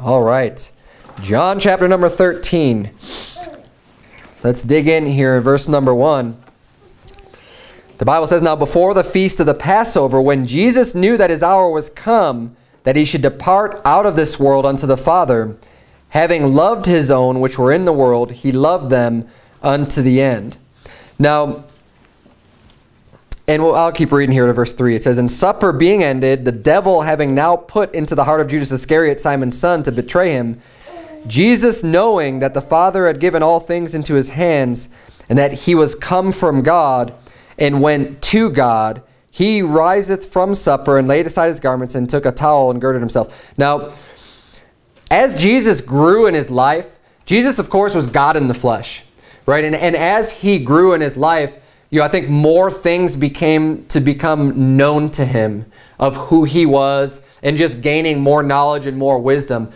All right. John chapter number 13. Let's dig in here in verse number 1. The Bible says, Now before the feast of the Passover, when Jesus knew that his hour was come, that he should depart out of this world unto the Father, having loved his own which were in the world, he loved them unto the end. Now, and we'll, I'll keep reading here to verse 3. It says, And supper being ended, the devil having now put into the heart of Judas Iscariot, Simon's son, to betray him, Jesus, knowing that the Father had given all things into his hands, and that he was come from God, and went to God, he riseth from supper, and laid aside his garments, and took a towel, and girded himself. Now, as Jesus grew in his life, Jesus, of course, was God in the flesh, right? And, and as he grew in his life, you know, I think more things became to become known to him of who he was and just gaining more knowledge and more wisdom.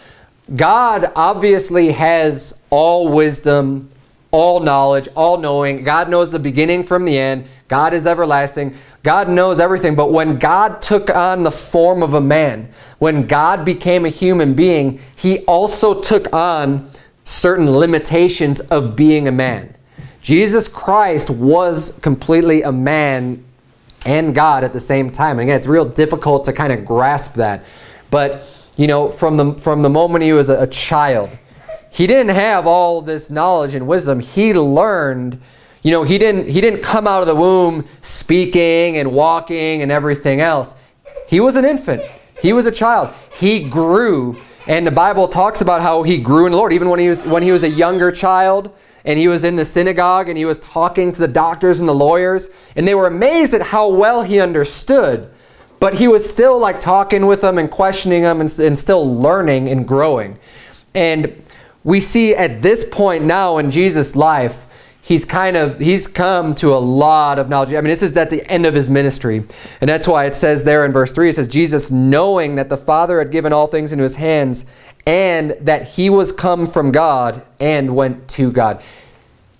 God obviously has all wisdom, all knowledge, all knowing. God knows the beginning from the end. God is everlasting. God knows everything. But when God took on the form of a man, when God became a human being, he also took on certain limitations of being a man. Jesus Christ was completely a man and God at the same time. And again, it's real difficult to kind of grasp that. But you know, from the, from the moment he was a, a child. He didn't have all this knowledge and wisdom. He learned, you know, he didn't, he didn't come out of the womb speaking and walking and everything else. He was an infant. He was a child. He grew. And the Bible talks about how he grew in the Lord. Even when he was, when he was a younger child and he was in the synagogue and he was talking to the doctors and the lawyers. And they were amazed at how well he understood but he was still like talking with them and questioning them and, and still learning and growing. And we see at this point now in Jesus' life, he's kind of he's come to a lot of knowledge i mean this is at the end of his ministry and that's why it says there in verse 3 it says jesus knowing that the father had given all things into his hands and that he was come from god and went to god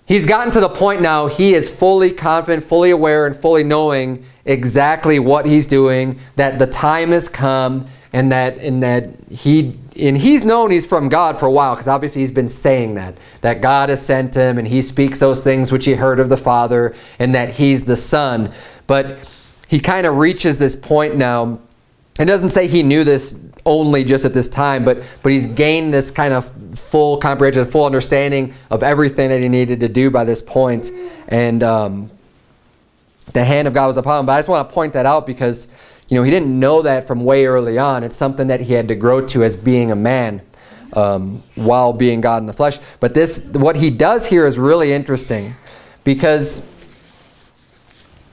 he's gotten to the point now he is fully confident fully aware and fully knowing exactly what he's doing, that the time has come, and that and that he and he's known he's from God for a while because obviously he's been saying that that God has sent him and he speaks those things which he heard of the Father and that he's the Son. But he kind of reaches this point now. It doesn't say he knew this only just at this time, but but he's gained this kind of full comprehension, full understanding of everything that he needed to do by this point. And um, the hand of God was upon him. But I just want to point that out because, you know, he didn't know that from way early on. It's something that he had to grow to as being a man um, while being God in the flesh. But this, what he does here is really interesting because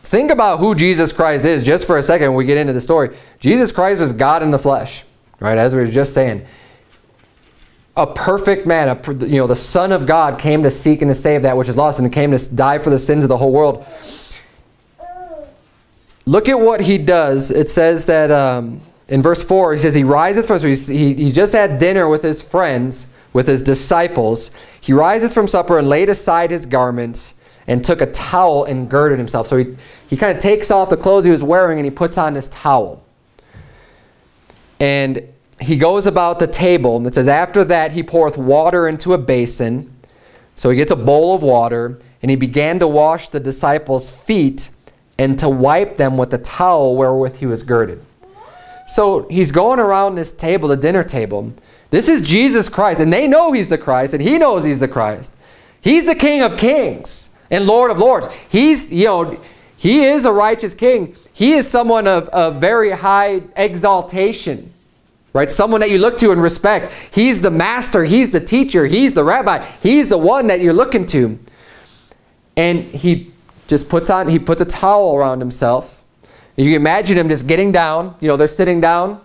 think about who Jesus Christ is just for a second when we get into the story. Jesus Christ is God in the flesh, right? As we were just saying. A perfect man, a, you know, the Son of God came to seek and to save that which is lost and came to die for the sins of the whole world. Look at what he does. It says that um, in verse 4, he says, He riseth from, so he, he just had dinner with his friends, with his disciples. He riseth from supper and laid aside his garments and took a towel and girded himself. So he, he kind of takes off the clothes he was wearing and he puts on this towel. And he goes about the table. And it says, After that he poureth water into a basin. So he gets a bowl of water and he began to wash the disciples' feet and to wipe them with the towel wherewith he was girded. So he's going around this table, the dinner table. This is Jesus Christ, and they know he's the Christ, and he knows he's the Christ. He's the King of kings and Lord of lords. He's, you know, he is a righteous king. He is someone of, of very high exaltation, right? Someone that you look to and respect. He's the master. He's the teacher. He's the rabbi. He's the one that you're looking to. And he just puts on, he puts a towel around himself. You imagine him just getting down, you know, they're sitting down,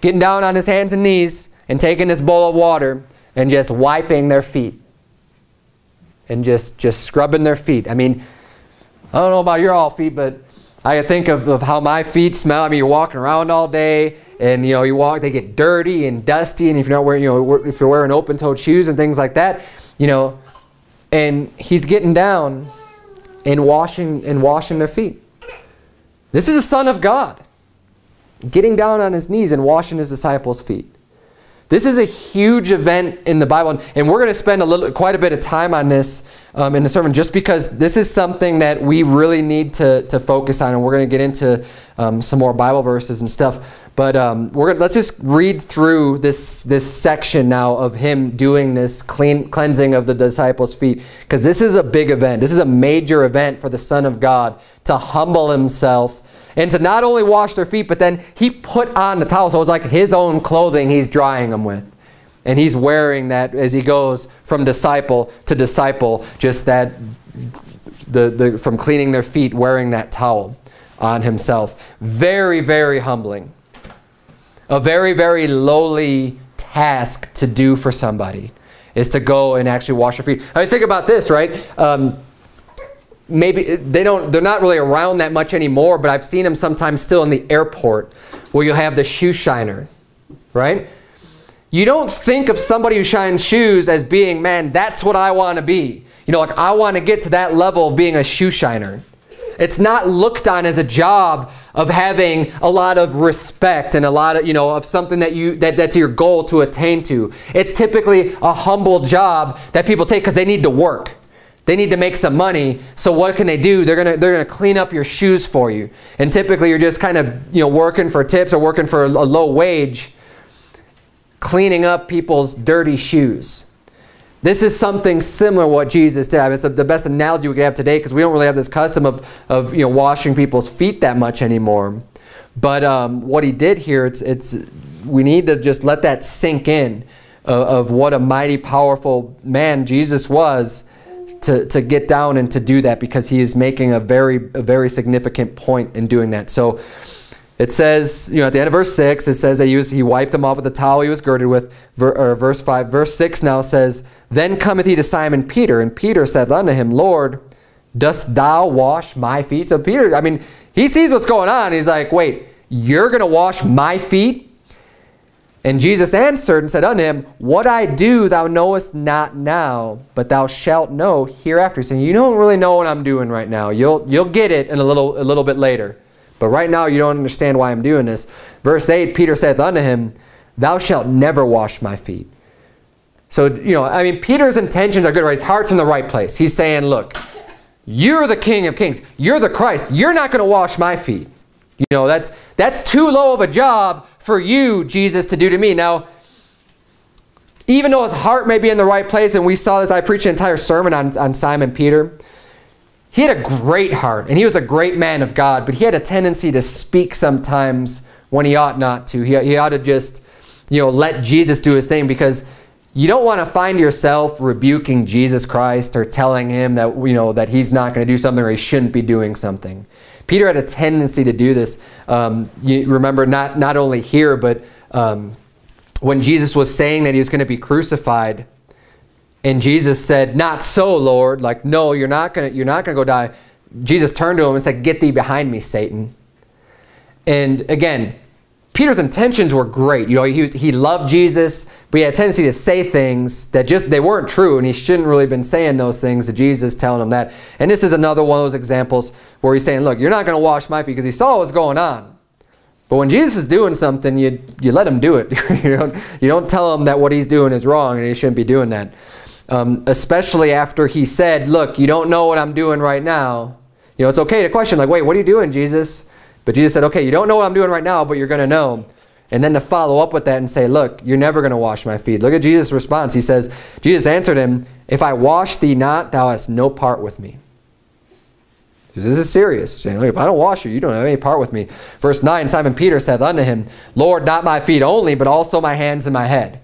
getting down on his hands and knees and taking this bowl of water and just wiping their feet. And just, just scrubbing their feet. I mean, I don't know about your all feet, but I think of, of how my feet smell. I mean, you're walking around all day and, you know, you walk, they get dirty and dusty. And if you're not wearing, you know, if you're wearing open-toed shoes and things like that, you know, and he's getting down and washing and washing their feet. This is the Son of God getting down on his knees and washing his disciples' feet. This is a huge event in the Bible, and we're going to spend a little, quite a bit of time on this um, in the sermon, just because this is something that we really need to, to focus on, and we're going to get into um, some more Bible verses and stuff. But um, we're gonna, let's just read through this this section now of him doing this clean cleansing of the disciples' feet, because this is a big event. This is a major event for the Son of God to humble himself and to not only wash their feet, but then he put on the towel. So it's like his own clothing he's drying them with. And he's wearing that as he goes from disciple to disciple, just that, the, the, from cleaning their feet, wearing that towel on himself. Very, very humbling. A very, very lowly task to do for somebody is to go and actually wash your feet. I mean, think about this, right? Um, maybe they don't they're not really around that much anymore but i've seen them sometimes still in the airport where you'll have the shoe shiner right? You don't think of somebody who shines shoes as being man that's what i want to be. You know like i want to get to that level of being a shoe shiner. It's not looked on as a job of having a lot of respect and a lot of you know of something that you that, that's your goal to attain to. It's typically a humble job that people take because they need to work they need to make some money. So what can they do? They're gonna they're gonna clean up your shoes for you. And typically you're just kind of you know working for tips or working for a, low wage, cleaning up people's dirty shoes. This is something similar what Jesus did. I mean, it's the best analogy we can have today because we don't really have this custom of, of you know washing people's feet that much anymore. But um, what he did here, it's it's we need to just let that sink in uh, of what a mighty powerful man Jesus was to, to get down and to do that because he is making a very, a very significant point in doing that. So it says, you know, at the end of verse 6, it says that he, wiped them off with the towel he was girded with. Ver, verse 5, verse 6 now says, Then cometh he to Simon Peter, and Peter said unto him, Lord, dost thou wash my feet? So Peter, I mean, he sees what's going on. He's like, wait, you're going to wash my feet? And Jesus answered and said unto him, What I do thou knowest not now, but thou shalt know hereafter. Saying, you don't really know what I'm doing right now. You'll, you'll get it in a little, a little bit later. But right now you don't understand why I'm doing this. Verse 8, Peter saith unto him, Thou shalt never wash my feet. So, you know, I mean, Peter's intentions are good, right? His heart's in the right place. He's saying, look, you're the King of Kings. You're the Christ. You're not going to wash my feet. You know, that's, that's too low of a job for you, Jesus, to do to me. Now, even though his heart may be in the right place, and we saw this, I preached an entire sermon on, on Simon Peter. He had a great heart, and he was a great man of God, but he had a tendency to speak sometimes when he ought not to. He, he ought to just, you know, let Jesus do his thing because you don't want to find yourself rebuking Jesus Christ or telling him that, you know, that he's not going to do something or he shouldn't be doing something. Peter had a tendency to do this. Um, you remember not, not only here, but um, when Jesus was saying that he was going to be crucified, and Jesus said, not so, Lord. Like, no, you're not going to you're not going to go die. Jesus turned to him and said, get thee behind me, Satan. And again, Peter's intentions were great. You know, he, was, he loved Jesus, but he had a tendency to say things that just, they weren't true, and he shouldn't really have been saying those things to Jesus, telling him that. And this is another one of those examples where he's saying, look, you're not going to wash my feet, because he saw what was going on. But when Jesus is doing something, you, you let him do it. you, don't, you don't tell him that what he's doing is wrong, and he shouldn't be doing that. Um, especially after he said, look, you don't know what I'm doing right now. You know, it's okay to question, like, wait, what are you doing, Jesus? But Jesus said, okay, you don't know what I'm doing right now, but you're going to know. And then to follow up with that and say, look, you're never going to wash my feet. Look at Jesus' response. He says, Jesus answered him, if I wash thee not, thou hast no part with me. This is serious. Saying, look, if I don't wash you, you don't have any part with me. Verse 9, Simon Peter saith unto him, Lord, not my feet only, but also my hands and my head.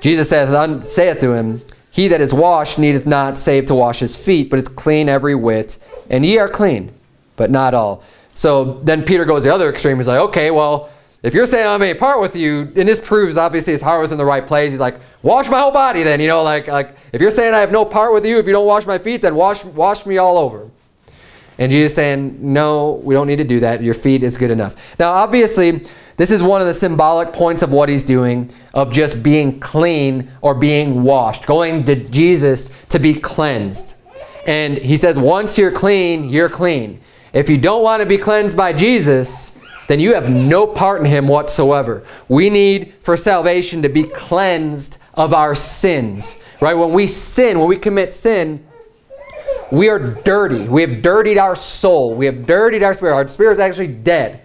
Jesus saith, saith to him, He that is washed needeth not save to wash his feet, but is clean every whit. And ye are clean, but not all. So then Peter goes the other extreme. He's like, okay, well, if you're saying I'm a part with you, and this proves obviously his heart was in the right place. He's like, wash my whole body then, you know, like, like if you're saying I have no part with you, if you don't wash my feet, then wash, wash me all over. And Jesus saying, no, we don't need to do that. Your feet is good enough. Now, obviously, this is one of the symbolic points of what he's doing, of just being clean or being washed, going to Jesus to be cleansed. And he says, once you're clean, you're clean. If you don't want to be cleansed by Jesus, then you have no part in him whatsoever. We need for salvation to be cleansed of our sins. Right? When we sin, when we commit sin, we are dirty. We have dirtied our soul. We have dirtied our spirit. Our spirit is actually dead.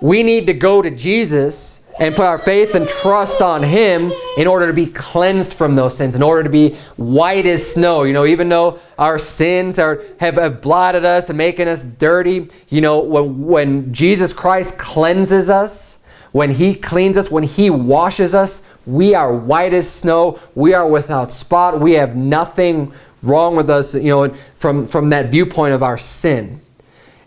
We need to go to Jesus and put our faith and trust on Him in order to be cleansed from those sins, in order to be white as snow. You know, even though our sins are have, have blotted us and making us dirty, you know, when, when Jesus Christ cleanses us, when He cleans us, when He washes us, we are white as snow. We are without spot. We have nothing wrong with us, you know, from, from that viewpoint of our sin.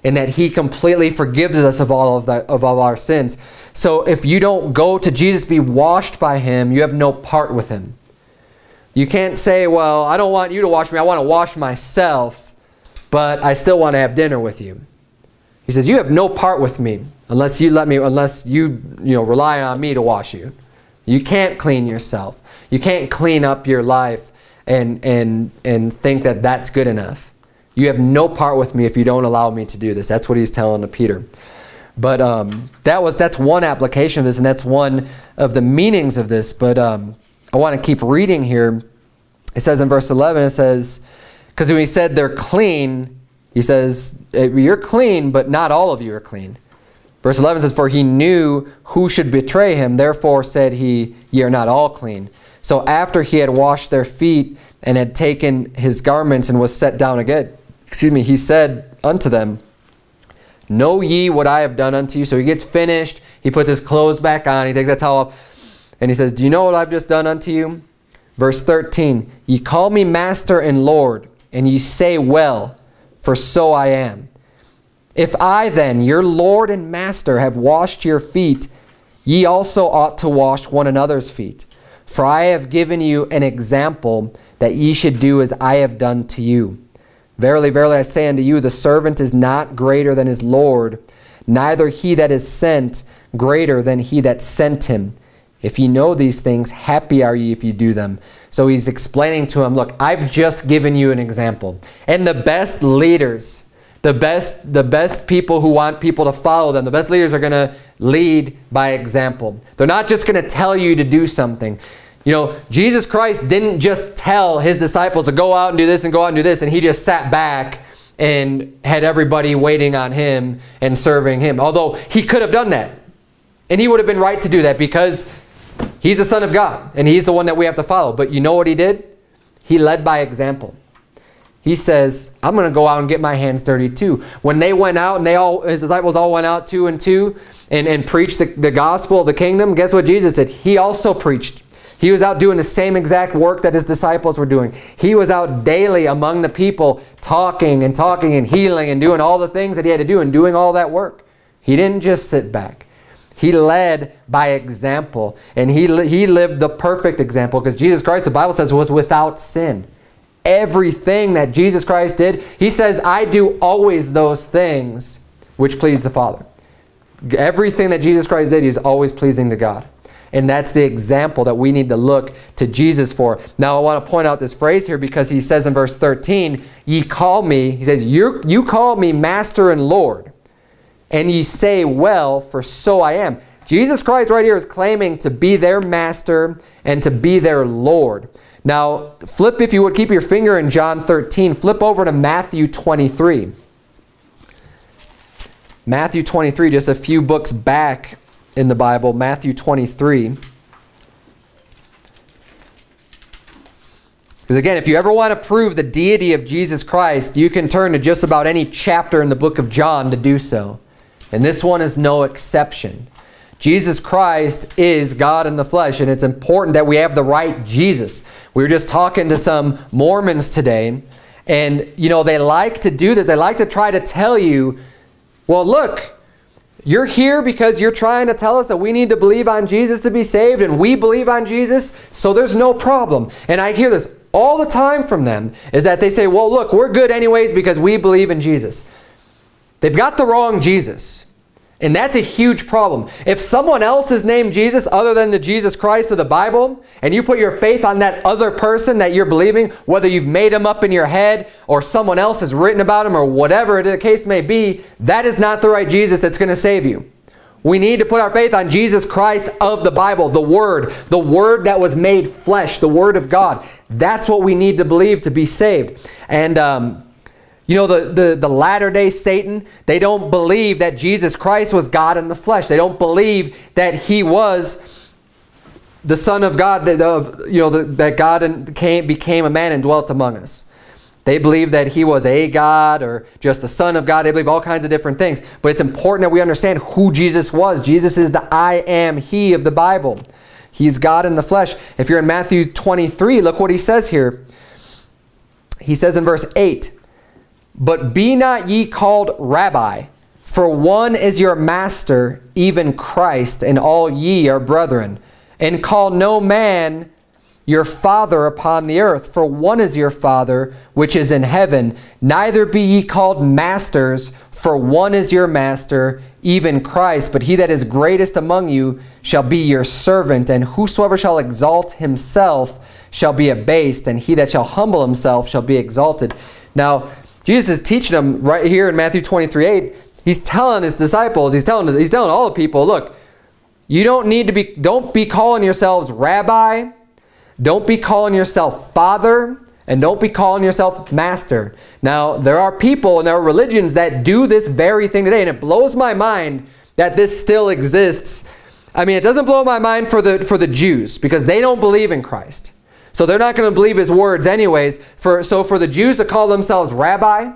And that he completely forgives us of all of, that, of all our sins. So if you don't go to Jesus, be washed by him, you have no part with him. You can't say, well, I don't want you to wash me. I want to wash myself, but I still want to have dinner with you. He says, you have no part with me unless you let me, unless you, you know, rely on me to wash you. You can't clean yourself. You can't clean up your life and, and, and think that that's good enough. You have no part with me if you don't allow me to do this. That's what he's telling to Peter. But um, that was that's one application of this, and that's one of the meanings of this. But um, I want to keep reading here. It says in verse 11, it says, because when he said they're clean, he says, eh, you're clean, but not all of you are clean. Verse 11 says, For he knew who should betray him, therefore said he, Ye are not all clean. So after he had washed their feet and had taken his garments and was set down again, excuse me, he said unto them, Know ye what I have done unto you? So he gets finished. He puts his clothes back on. He takes that towel off. And he says, Do you know what I've just done unto you? Verse 13, Ye call me Master and Lord, and ye say well, for so I am. If I then, your Lord and Master, have washed your feet, ye also ought to wash one another's feet. For I have given you an example that ye should do as I have done to you. Verily, verily, I say unto you, the servant is not greater than his Lord, neither he that is sent greater than he that sent him. If ye know these things, happy are ye if you do them. So he's explaining to him, look, I've just given you an example. And the best leaders, the best, the best people who want people to follow them, the best leaders are going to lead by example. They're not just going to tell you to do something. You know, Jesus Christ didn't just tell his disciples to go out and do this and go out and do this, and he just sat back and had everybody waiting on him and serving him. Although he could have done that. And he would have been right to do that because he's the Son of God, and he's the one that we have to follow. But you know what he did? He led by example. He says, I'm going to go out and get my hands dirty too. When they went out and they all, his disciples all went out two and two and, and preached the, the gospel of the kingdom, guess what Jesus did? He also preached he was out doing the same exact work that his disciples were doing. He was out daily among the people talking and talking and healing and doing all the things that he had to do and doing all that work. He didn't just sit back. He led by example. And he, he lived the perfect example because Jesus Christ, the Bible says, was without sin. Everything that Jesus Christ did, he says, I do always those things which please the Father. Everything that Jesus Christ did, he is always pleasing to God. And that's the example that we need to look to Jesus for. Now, I want to point out this phrase here because he says in verse 13, Ye call me, he says, you, call me Master and Lord, and ye say, Well, for so I am. Jesus Christ right here is claiming to be their Master and to be their Lord. Now, flip, if you would, keep your finger in John 13. Flip over to Matthew 23. Matthew 23, just a few books back in the Bible, Matthew 23. Because again, if you ever want to prove the deity of Jesus Christ, you can turn to just about any chapter in the book of John to do so. And this one is no exception. Jesus Christ is God in the flesh, and it's important that we have the right Jesus. We were just talking to some Mormons today, and you know, they like to do this. They like to try to tell you, well, look, you're here because you're trying to tell us that we need to believe on Jesus to be saved, and we believe on Jesus, so there's no problem. And I hear this all the time from them, is that they say, well, look, we're good anyways because we believe in Jesus. They've got the wrong Jesus. And that's a huge problem. If someone else is named Jesus other than the Jesus Christ of the Bible, and you put your faith on that other person that you're believing, whether you've made him up in your head or someone else has written about him or whatever the case may be, that is not the right Jesus that's going to save you. We need to put our faith on Jesus Christ of the Bible, the Word, the Word that was made flesh, the Word of God. That's what we need to believe to be saved. And, um, you know, the, the, the latter-day Satan, they don't believe that Jesus Christ was God in the flesh. They don't believe that he was the Son of God, that, of, you know, the, that God came, became a man and dwelt among us. They believe that he was a God or just the Son of God. They believe all kinds of different things. But it's important that we understand who Jesus was. Jesus is the I am he of the Bible. He's God in the flesh. If you're in Matthew 23, look what he says here. He says in verse 8, But be not ye called rabbi, for one is your master, even Christ, and all ye are brethren. And call no man your Father upon the earth, for one is your Father which is in heaven. Neither be ye called masters, for one is your master, even Christ. But he that is greatest among you shall be your servant, and whosoever shall exalt himself shall be abased, and he that shall humble himself shall be exalted. Now, Jesus is teaching them right here in Matthew 23, 8. He's telling his disciples, he's telling, he's telling all the people, look, you don't need to be, don't be calling yourselves rabbi, don't be calling yourself father and don't be calling yourself master. Now, there are people and there are religions that do this very thing today, and it blows my mind that this still exists. I mean, it doesn't blow my mind for the, for the Jews because they don't believe in Christ. So they're not going to believe his words anyways. For, so for the Jews to call themselves rabbi,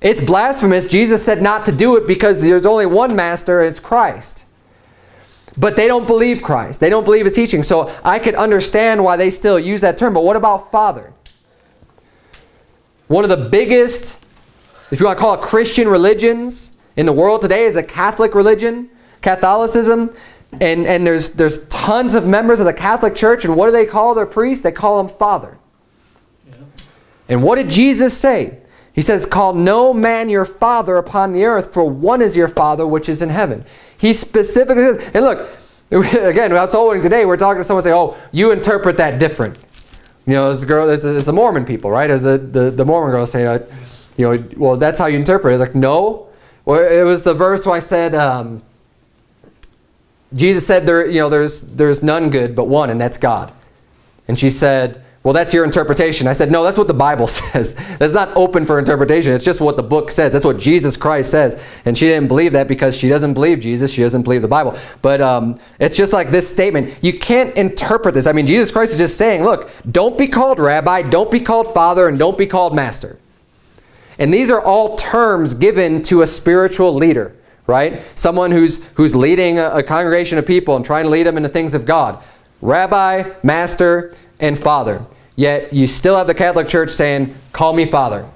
it's blasphemous. Jesus said not to do it because there's only one master, it's Christ. But they don't believe Christ. They don't believe his teaching. So I could understand why they still use that term. But what about Father? One of the biggest, if you want to call it Christian religions in the world today is the Catholic religion, Catholicism. And, and there's, there's tons of members of the Catholic Church. And what do they call their priest? They call him Father. Yeah. And what did Jesus say? He says, Call no man your father upon the earth, for one is your Father which is in heaven. He specifically says, and look, again, without soul winning today, we're talking to someone say, oh, you interpret that different. You know, this girl, it's, it's the Mormon people, right? As the, the, the Mormon girl saying, uh, you know, well, that's how you interpret it. Like, no. Well, it was the verse where I said, um, Jesus said, there, you know, there's, there's none good but one, and that's God. And she said, well, that's your interpretation. I said, no, that's what the Bible says. That's not open for interpretation. It's just what the book says. That's what Jesus Christ says. And she didn't believe that because she doesn't believe Jesus. She doesn't believe the Bible. But um, it's just like this statement. You can't interpret this. I mean, Jesus Christ is just saying, look, don't be called rabbi, don't be called father, and don't be called master. And these are all terms given to a spiritual leader, right? Someone who's, who's leading a, a congregation of people and trying to lead them in the things of God. Rabbi, master, and Father. Yet you still have the Catholic Church saying, call me Father.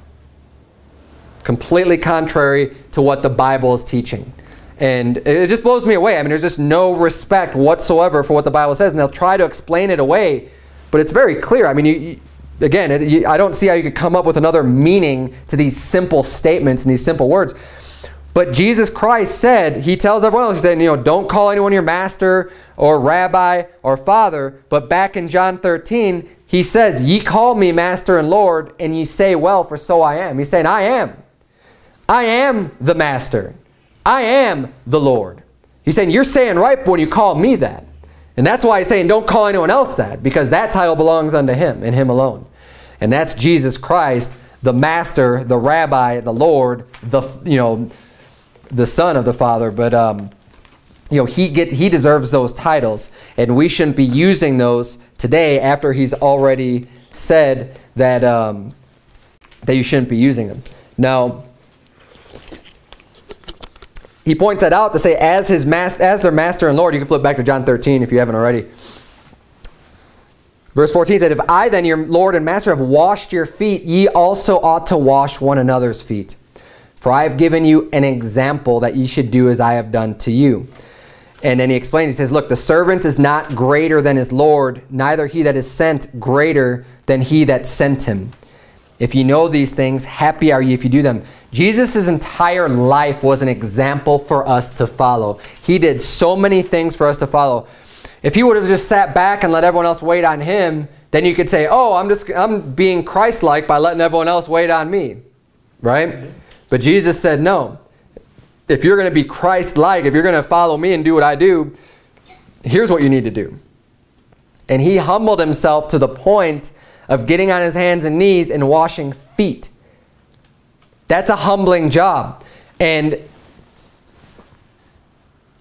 Completely contrary to what the Bible is teaching. And it just blows me away. I mean, there's just no respect whatsoever for what the Bible says. And they'll try to explain it away, but it's very clear. I mean, you, you, again, it, you, I don't see how you could come up with another meaning to these simple statements and these simple words. But Jesus Christ said, he tells everyone else, he said, you know, don't call anyone your master or rabbi or father. But back in John 13, he says, ye call me master and Lord, and ye say, well, for so I am. He's saying, I am. I am the master. I am the Lord. He's saying, you're saying right when you call me that. And that's why he's saying, don't call anyone else that, because that title belongs unto him and him alone. And that's Jesus Christ, the master, the rabbi, the Lord, the, you know, the son of the father, but um, you know he get he deserves those titles, and we shouldn't be using those today after he's already said that um, that you shouldn't be using them. Now, he points that out to say, as his mas as their master and Lord. You can flip back to John 13 if you haven't already. Verse 14 said, If I then, your Lord and Master, have washed your feet, ye also ought to wash one another's feet. For I have given you an example that ye should do as I have done to you. And then he explains, he says, Look, the servant is not greater than his Lord, neither he that is sent greater than he that sent him. If you know these things, happy are you if you do them. Jesus' entire life was an example for us to follow. He did so many things for us to follow. If he would have just sat back and let everyone else wait on him, then you could say, oh, I'm just I'm being Christ-like by letting everyone else wait on me. Right? But Jesus said, no. if you're going to be Christ-like, if you're going to follow me and do what I do, here's what you need to do. And he humbled himself to the point of getting on his hands and knees and washing feet. That's a humbling job. And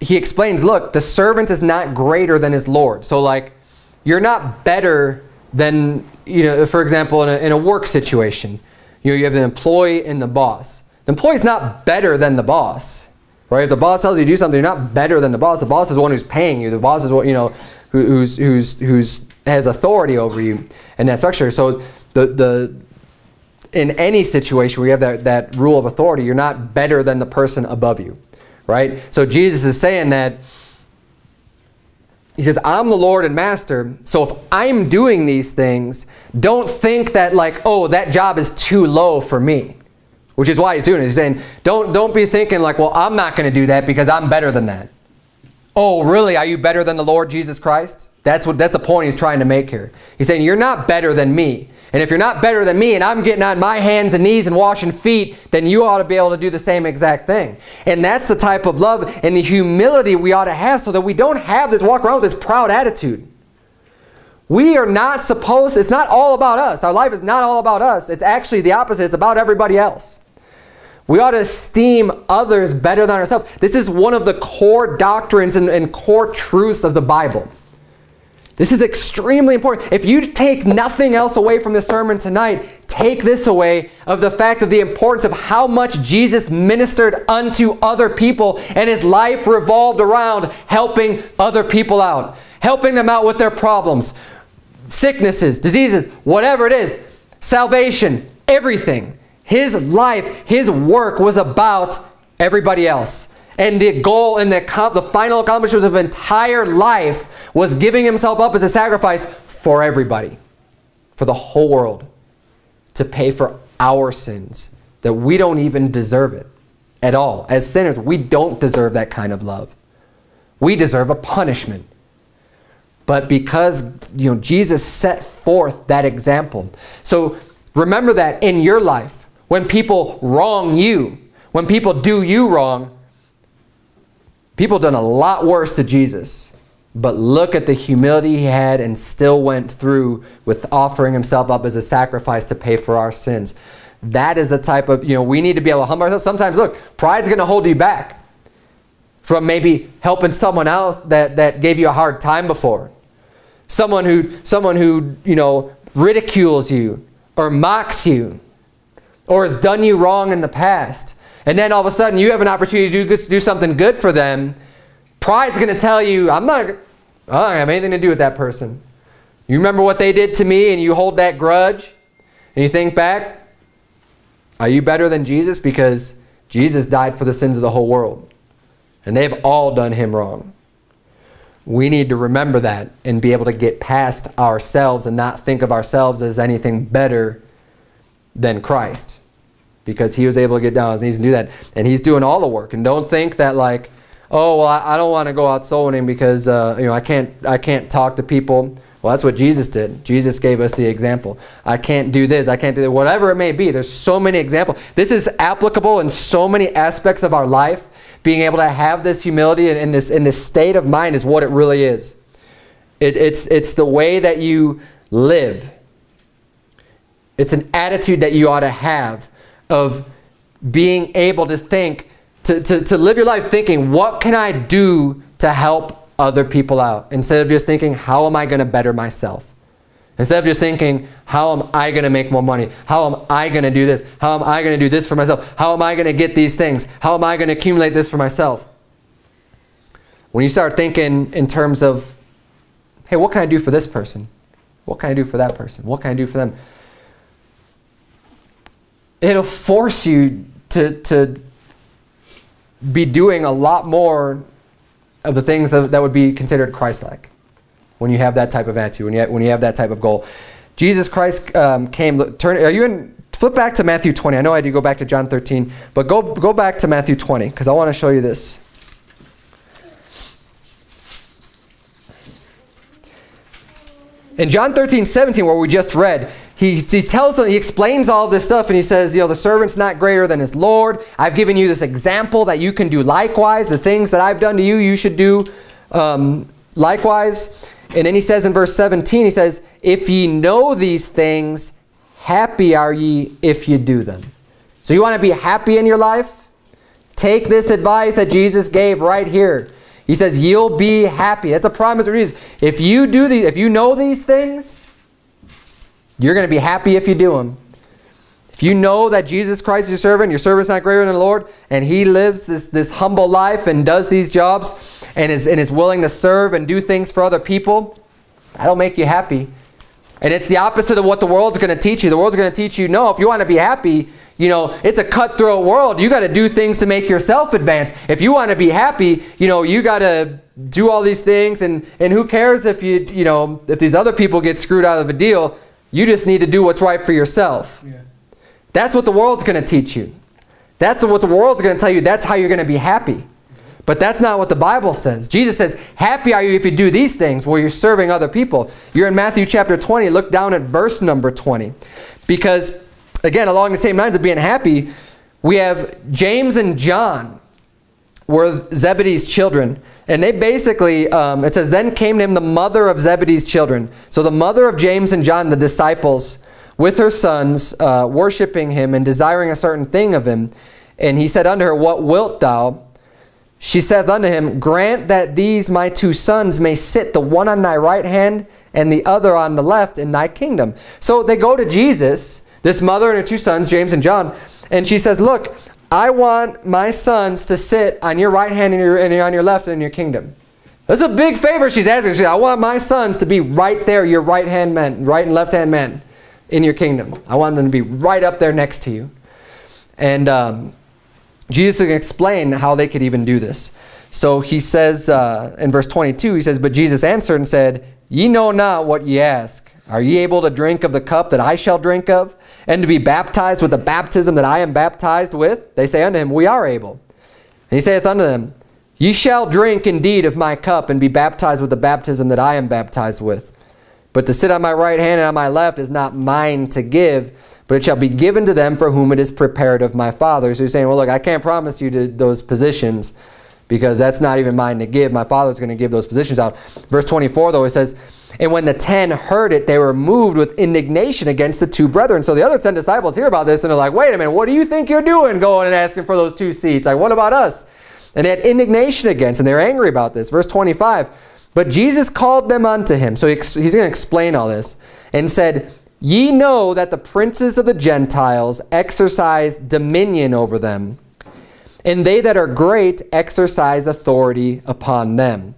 he explains, look, the servant is not greater than his Lord. So like, you're not better than, you know, for example, in a, in a work situation, you know, you have the employee and the boss. The employee is not better than the boss, right? If the boss tells you to do something, you're not better than the boss. The boss is the one who's paying you. The boss is what, you know, who, who's, who's, who's has authority over you in that structure. So the, the, in any situation where you have that, that rule of authority, you're not better than the person above you, right? So Jesus is saying that he says, I'm the Lord and Master, so if I'm doing these things, don't think that like, oh, that job is too low for me. Which is why he's doing it. He's saying, don't, don't be thinking like, well, I'm not going to do that because I'm better than that. Oh, really? Are you better than the Lord Jesus Christ? That's what that's the point he's trying to make here. He's saying, you're not better than me. And if you're not better than me and I'm getting on my hands and knees and washing feet, then you ought to be able to do the same exact thing. And that's the type of love and the humility we ought to have so that we don't have this, walk around with this proud attitude. We are not supposed, it's not all about us. Our life is not all about us. It's actually the opposite. It's about everybody else. We ought to esteem others better than ourselves. This is one of the core doctrines and, and core truths of the Bible. This is extremely important. If you take nothing else away from the sermon tonight, take this away of the fact of the importance of how much Jesus ministered unto other people and his life revolved around helping other people out, helping them out with their problems, sicknesses, diseases, whatever it is, salvation, everything. His life, his work was about everybody else. And the goal and the, the final accomplishment of entire life was giving himself up as a sacrifice for everybody, for the whole world, to pay for our sins, that we don't even deserve it at all. As sinners, we don't deserve that kind of love. We deserve a punishment. But because you know Jesus set forth that example. So remember that in your life, when people wrong you, when people do you wrong, people done a lot worse to Jesus. But look at the humility he had and still went through with offering himself up as a sacrifice to pay for our sins. That is the type of, you know, we need to be able to humble ourselves. Sometimes, look, pride's going to hold you back from maybe helping someone else that, that gave you a hard time before. Someone who, someone who, you know, ridicules you or mocks you or has done you wrong in the past. And then all of a sudden you have an opportunity to do, do something good for them Pride's going to tell you, I'm not, I don't have anything to do with that person. You remember what they did to me and you hold that grudge and you think back, are you better than Jesus? Because Jesus died for the sins of the whole world. And they've all done him wrong. We need to remember that and be able to get past ourselves and not think of ourselves as anything better than Christ. Because he was able to get down and he's do that. And he's doing all the work. And don't think that like, oh well I, I don't want to go out soul winning because uh, you know I can't I can't talk to people. Well, that's what Jesus did. Jesus gave us the example. I can't do this. I can't do that. Whatever it may be. There's so many examples. This is applicable in so many aspects of our life. Being able to have this humility and, this in this state of mind is what it really is. It, it's it's the way that you live. It's an attitude that you ought to have of being able to think to, to, to live your life thinking, what can I do to help other people out? Instead of just thinking, how am I going to better myself? Instead of just thinking, how am I going to make more money? How am I going to do this? How am I going to do this for myself? How am I going to get these things? How am I going to accumulate this for myself? When you start thinking in terms of, hey, what can I do for this person? What can I do for that person? What can I do for them? It'll force you to, to be doing a lot more of the things that, that would be considered Christ-like when you have that type of attitude, when you have, when you have that type of goal. Jesus Christ um, came, turn, are you in, flip back to Matthew 20. I know I had to go back to John 13, but go, go back to Matthew 20 because I want to show you this. In John 13, 17, where we just read, he he, tells them, he explains all this stuff and he says, you know, the servant's not greater than his Lord. I've given you this example that you can do likewise. The things that I've done to you, you should do um, likewise. And then he says in verse 17, he says, if ye know these things, happy are ye if you do them. So you want to be happy in your life? Take this advice that Jesus gave right here. He says, you'll be happy. That's a promise of Jesus. If you do these, if you know these things, you're going to be happy if you do them. If you know that Jesus Christ is your servant, your servant's not greater than the Lord, and he lives this, this humble life and does these jobs and is, and is willing to serve and do things for other people, that'll make you happy. And it's the opposite of what the world's going to teach you. The world's going to teach you, no, if you want to be happy, you know, it's a cutthroat world. You got to do things to make yourself advance. If you want to be happy, you know, you got to do all these things and and who cares if you, you know, if these other people get screwed out of a deal, you just need to do what's right for yourself. Yeah. That's what the world's going to teach you. That's what the world's going to tell you. That's how you're going to be happy. But that's not what the Bible says. Jesus says, happy are you if you do these things where you're serving other people. You're in Matthew chapter 20. Look down at verse number 20. Because again, along the same lines of being happy, we have James and John were Zebedee's children. And they basically, um, it says, then came to him the mother of Zebedee's children. So the mother of James and John, the disciples, with her sons, uh, worshiping him and desiring a certain thing of him. And he said unto her, What wilt thou? She saith unto him, Grant that these my two sons may sit, the one on thy right hand and the other on the left in thy kingdom. So they go to Jesus this mother and her two sons, James and John, and she says, look, I want my sons to sit on your right hand and, your, and on your left in your kingdom. That's a big favor she's asking. She says, I want my sons to be right there, your right hand men, right and left hand men in your kingdom. I want them to be right up there next to you. And um, Jesus can explain how they could even do this. So he says uh, in verse 22, he says, But Jesus answered and said, Ye know not what ye ask. Are ye able to drink of the cup that I shall drink of? and to be baptized with the baptism that I am baptized with? They say unto him, We are able. And he saith unto them, Ye shall drink indeed of my cup, and be baptized with the baptism that I am baptized with. But to sit on my right hand and on my left is not mine to give, but it shall be given to them for whom it is prepared of my Father. So he's saying, well, look, I can't promise you to those positions because that's not even mine to give. My Father's going to give those positions out. Verse 24, though, it says, and when the ten heard it, they were moved with indignation against the two brethren. So the other ten disciples hear about this and they're like, wait a minute, what do you think you're doing going and asking for those two seats? Like, what about us? And they had indignation against, and they were angry about this. Verse 25, But Jesus called them unto him. So he's going to explain all this. And said, Ye know that the princes of the Gentiles exercise dominion over them, and they that are great exercise authority upon them.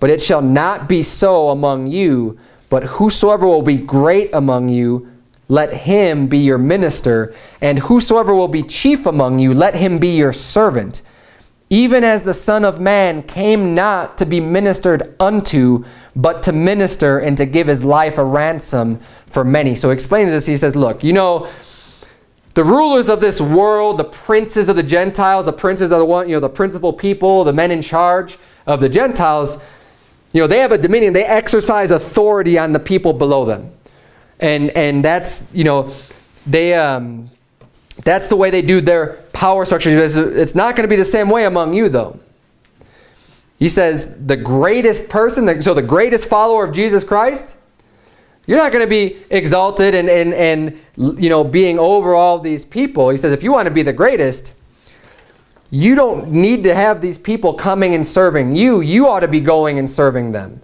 But it shall not be so among you, but whosoever will be great among you, let him be your minister, and whosoever will be chief among you, let him be your servant. Even as the Son of Man came not to be ministered unto, but to minister and to give his life a ransom for many. So he explains this. He says, look, you know, the rulers of this world, the princes of the Gentiles, the princes of the one, you know, the principal people, the men in charge of the Gentiles, you know, they have a dominion. They exercise authority on the people below them. And, and that's, you know, they, um, that's the way they do their power structure. It's not going to be the same way among you, though. He says the greatest person, so the greatest follower of Jesus Christ, you're not going to be exalted and, and, and you know, being over all these people. He says if you want to be the greatest, you don't need to have these people coming and serving you. You ought to be going and serving them.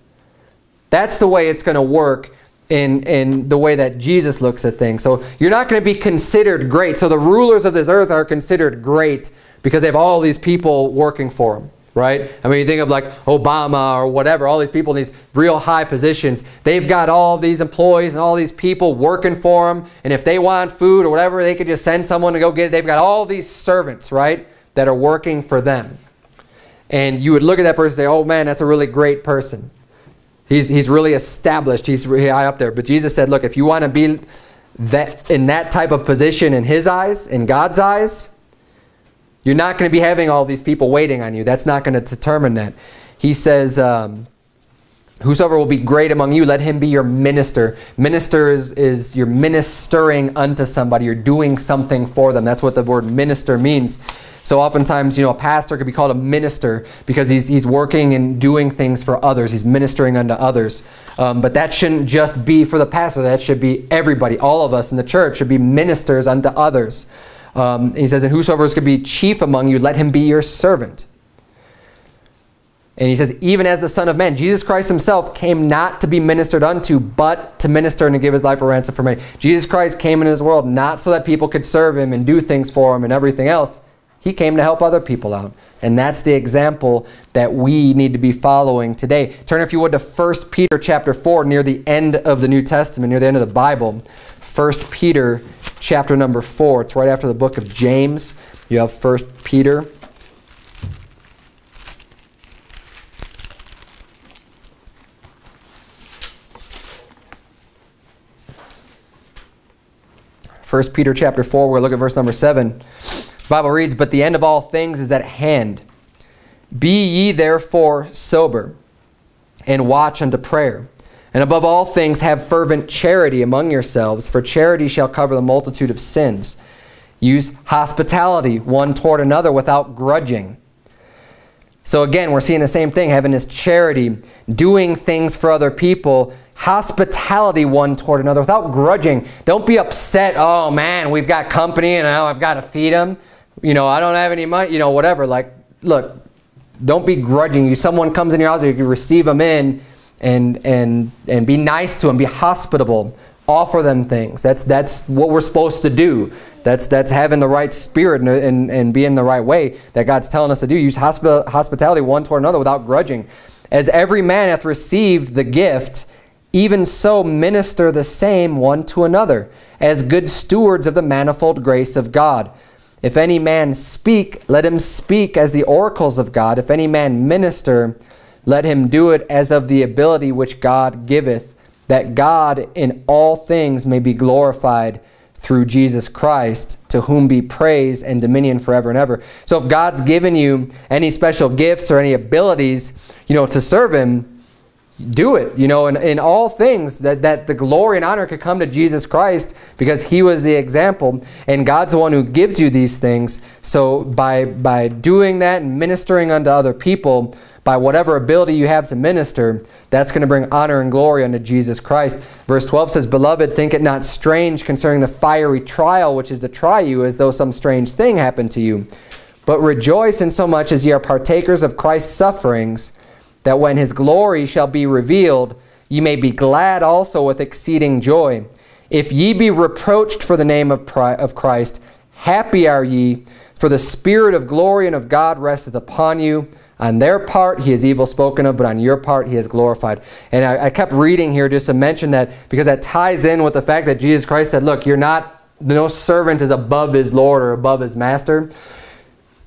That's the way it's going to work in, in the way that Jesus looks at things. So you're not going to be considered great. So the rulers of this earth are considered great because they have all these people working for them, right? I mean, you think of like Obama or whatever, all these people in these real high positions. They've got all these employees and all these people working for them. And if they want food or whatever, they could just send someone to go get it. They've got all these servants, right? That are working for them. And you would look at that person and say, oh man, that's a really great person. He's, he's really established. He's really high up there. But Jesus said, look, if you want to be that in that type of position in his eyes, in God's eyes, you're not going to be having all these people waiting on you. That's not going to determine that. He says, um, Whosoever will be great among you, let him be your minister. Minister is, is you're ministering unto somebody. You're doing something for them. That's what the word minister means. So oftentimes, you know, a pastor could be called a minister because he's, he's working and doing things for others. He's ministering unto others. Um, but that shouldn't just be for the pastor. That should be everybody. All of us in the church should be ministers unto others. Um, he says, and whosoever is going to be chief among you, let him be your servant. And he says, even as the Son of Man, Jesus Christ himself came not to be ministered unto, but to minister and to give his life a ransom for many. Jesus Christ came into this world not so that people could serve him and do things for him and everything else, he came to help other people out. And that's the example that we need to be following today. Turn, if you would, to 1 Peter chapter 4, near the end of the New Testament, near the end of the Bible. 1 Peter chapter number 4. It's right after the book of James. You have 1 Peter. First Peter chapter 4, we're look at verse number 7. The Bible reads, But the end of all things is at hand. Be ye therefore sober, and watch unto prayer. And above all things have fervent charity among yourselves, for charity shall cover the multitude of sins. Use hospitality one toward another without grudging. So again, we're seeing the same thing, having this charity, doing things for other people, hospitality one toward another without grudging. Don't be upset, oh man, we've got company and now I've got to feed them you know, I don't have any money, you know, whatever. Like, look, don't be grudging. You, someone comes in your house, you can receive them in and, and, and be nice to them, be hospitable, offer them things. That's, that's what we're supposed to do. That's, that's having the right spirit and, and, and being the right way that God's telling us to do. Use hospi hospitality one toward another without grudging. As every man hath received the gift, even so minister the same one to another, as good stewards of the manifold grace of God. If any man speak, let him speak as the oracles of God. If any man minister, let him do it as of the ability which God giveth, that God in all things may be glorified through Jesus Christ, to whom be praise and dominion forever and ever. So if God's given you any special gifts or any abilities, you know, to serve him, do it, you know, in, in all things, that, that the glory and honor could come to Jesus Christ because he was the example. And God's the one who gives you these things. So by, by doing that and ministering unto other people, by whatever ability you have to minister, that's going to bring honor and glory unto Jesus Christ. Verse 12 says, Beloved, think it not strange concerning the fiery trial which is to try you as though some strange thing happened to you. But rejoice in so much as ye are partakers of Christ's sufferings, that when his glory shall be revealed, ye may be glad also with exceeding joy. If ye be reproached for the name of of Christ, happy are ye, for the Spirit of glory and of God resteth upon you. On their part, he is evil spoken of, but on your part, he is glorified. And I, I, kept reading here just to mention that because that ties in with the fact that Jesus Christ said, look, you're not, no servant is above his Lord or above his master.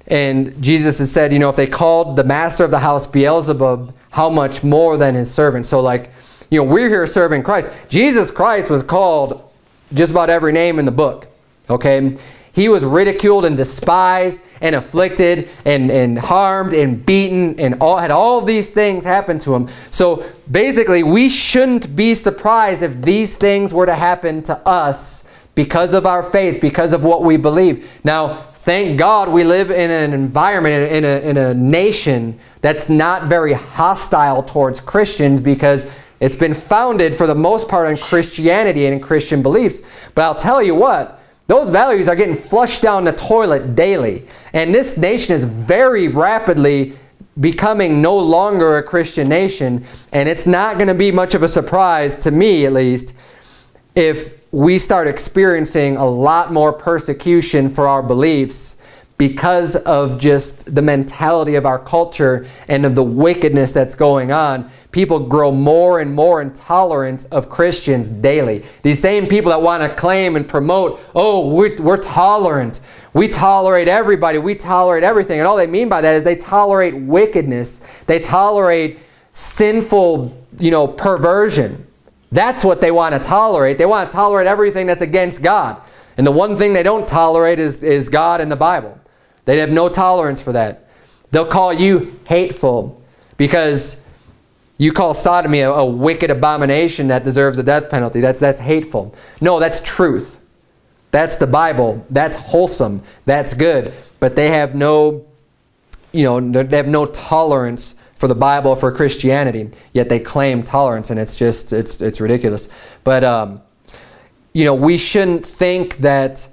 And Jesus has said, you know, if they called the master of the house Beelzebub, how much more than his servant? So like, you know, we're here serving Christ. Jesus Christ was called just about every name in the book, okay? He was ridiculed and despised and afflicted and, and harmed and beaten and all, had all these things happen to him. So basically, we shouldn't be surprised if these things were to happen to us because of our faith, because of what we believe. Now, Thank God we live in an environment, in a, in a nation that's not very hostile towards Christians because it's been founded for the most part on Christianity and Christian beliefs. But I'll tell you what, those values are getting flushed down the toilet daily. And this nation is very rapidly becoming no longer a Christian nation. And it's not going to be much of a surprise, to me at least, if we start experiencing a lot more persecution for our beliefs because of just the mentality of our culture and of the wickedness that's going on. People grow more and more intolerant of Christians daily. These same people that want to claim and promote, oh, we're, we're tolerant. We tolerate everybody. We tolerate everything. And all they mean by that is they tolerate wickedness. They tolerate sinful, you know, perversion. That's what they want to tolerate. They want to tolerate everything that's against God. And the one thing they don't tolerate is, is God and the Bible. They have no tolerance for that. They'll call you hateful because You call sodomy a, a wicked abomination that deserves a death penalty. That's, that's hateful. No, that's truth. That's the Bible. That's wholesome. That's good. But they have no, you know, they have no tolerance for the Bible, for Christianity, yet they claim tolerance, and it's just, it's, it's ridiculous. But, um, you know, we shouldn't think that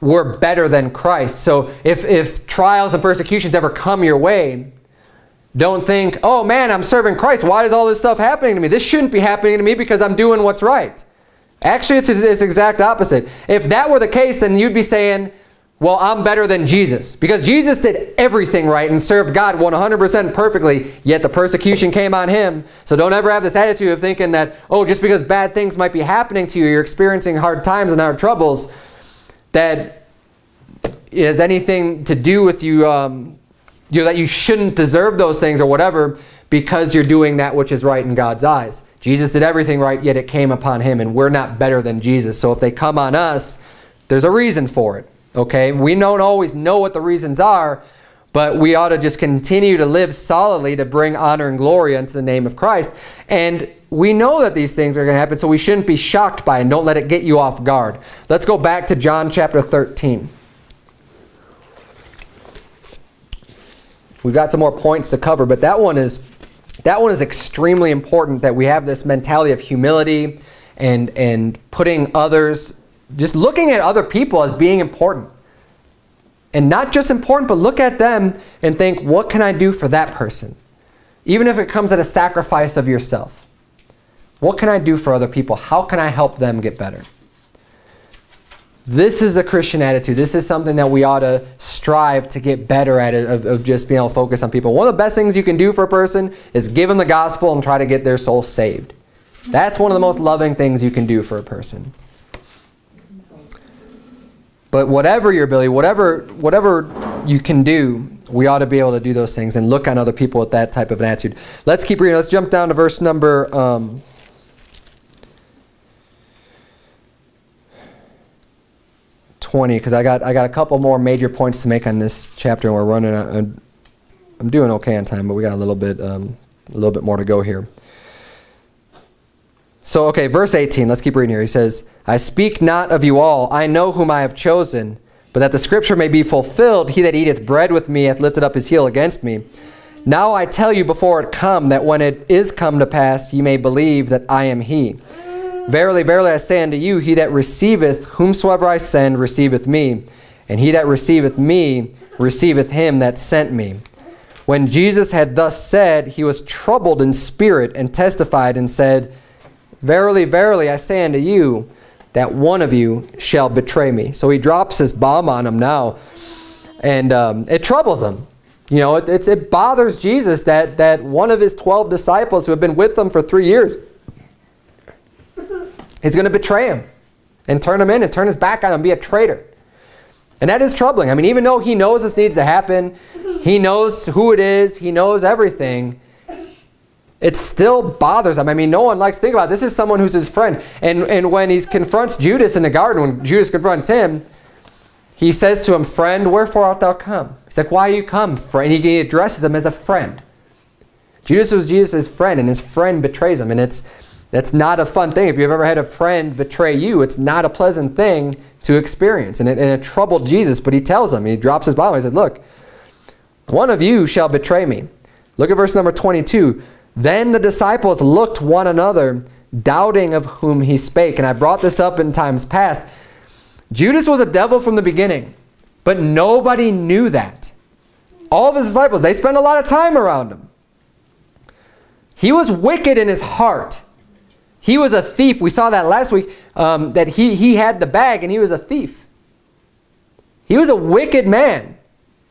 we're better than Christ. So if, if trials and persecutions ever come your way, don't think, oh man, I'm serving Christ. Why is all this stuff happening to me? This shouldn't be happening to me because I'm doing what's right. Actually, it's, it's exact opposite. If that were the case, then you'd be saying, well, I'm better than Jesus. Because Jesus did everything right and served God 100% perfectly, yet the persecution came on him. So don't ever have this attitude of thinking that, oh, just because bad things might be happening to you, you're experiencing hard times and hard troubles, that is anything to do with you, um, you know, that you shouldn't deserve those things or whatever because you're doing that which is right in God's eyes. Jesus did everything right, yet it came upon him, and we're not better than Jesus. So if they come on us, there's a reason for it. Okay, we don't always know what the reasons are, but we ought to just continue to live solidly to bring honor and glory unto the name of Christ. And we know that these things are going to happen, so we shouldn't be shocked by it, and don't let it get you off guard. Let's go back to John chapter 13. We've got some more points to cover, but that one is that one is extremely important that we have this mentality of humility and and putting others just looking at other people as being important. And not just important, but look at them and think, what can I do for that person? Even if it comes at a sacrifice of yourself. What can I do for other people? How can I help them get better? This is a Christian attitude. This is something that we ought to strive to get better at of, of just being able to focus on people. One of the best things you can do for a person is give them the gospel and try to get their soul saved. That's one of the most loving things you can do for a person. But whatever your ability, whatever, whatever you can do, we ought to be able to do those things and look on other people with that type of an attitude. Let's keep reading. Let's jump down to verse number um, 20 because I got, I got a couple more major points to make on this chapter and we're running. I'm, I'm doing okay on time, but we got a little bit, um, a little bit more to go here. So, okay, verse 18, let's keep reading here. He says, I speak not of you all. I know whom I have chosen, but that the scripture may be fulfilled, he that eateth bread with me hath lifted up his heel against me. Now I tell you before it come, that when it is come to pass, ye may believe that I am he. Verily, verily, I say unto you, he that receiveth whomsoever I send receiveth me, and he that receiveth me receiveth him that sent me. When Jesus had thus said, he was troubled in spirit, and testified, and said, Verily, verily, I say unto you, that one of you shall betray me. So he drops this bomb on him now, and um, it troubles him. You know, it, it bothers Jesus that, that one of his 12 disciples who have been with him for three years is going to betray him and turn him in and turn his back on him, be a traitor. And that is troubling. I mean, even though he knows this needs to happen, he knows who it is, he knows everything, it still bothers him. I mean, no one likes to think about it. This is someone who's his friend. And, and when he confronts Judas in the garden, when Judas confronts him, he says to him, Friend, wherefore art thou come? He's like, Why are you come, friend? He addresses him as a friend. Judas was Jesus' friend, and his friend betrays him. And it's that's not a fun thing. If you've ever had a friend betray you, it's not a pleasant thing to experience. And it, and it troubled Jesus, but he tells him, he drops his Bible, he says, Look, one of you shall betray me. Look at verse number 22. Then the disciples looked one another, doubting of whom he spake. And I brought this up in times past. Judas was a devil from the beginning, but nobody knew that. All of his disciples, they spent a lot of time around him. He was wicked in his heart. He was a thief. We saw that last week, um, that he, he had the bag and he was a thief. He was a wicked man,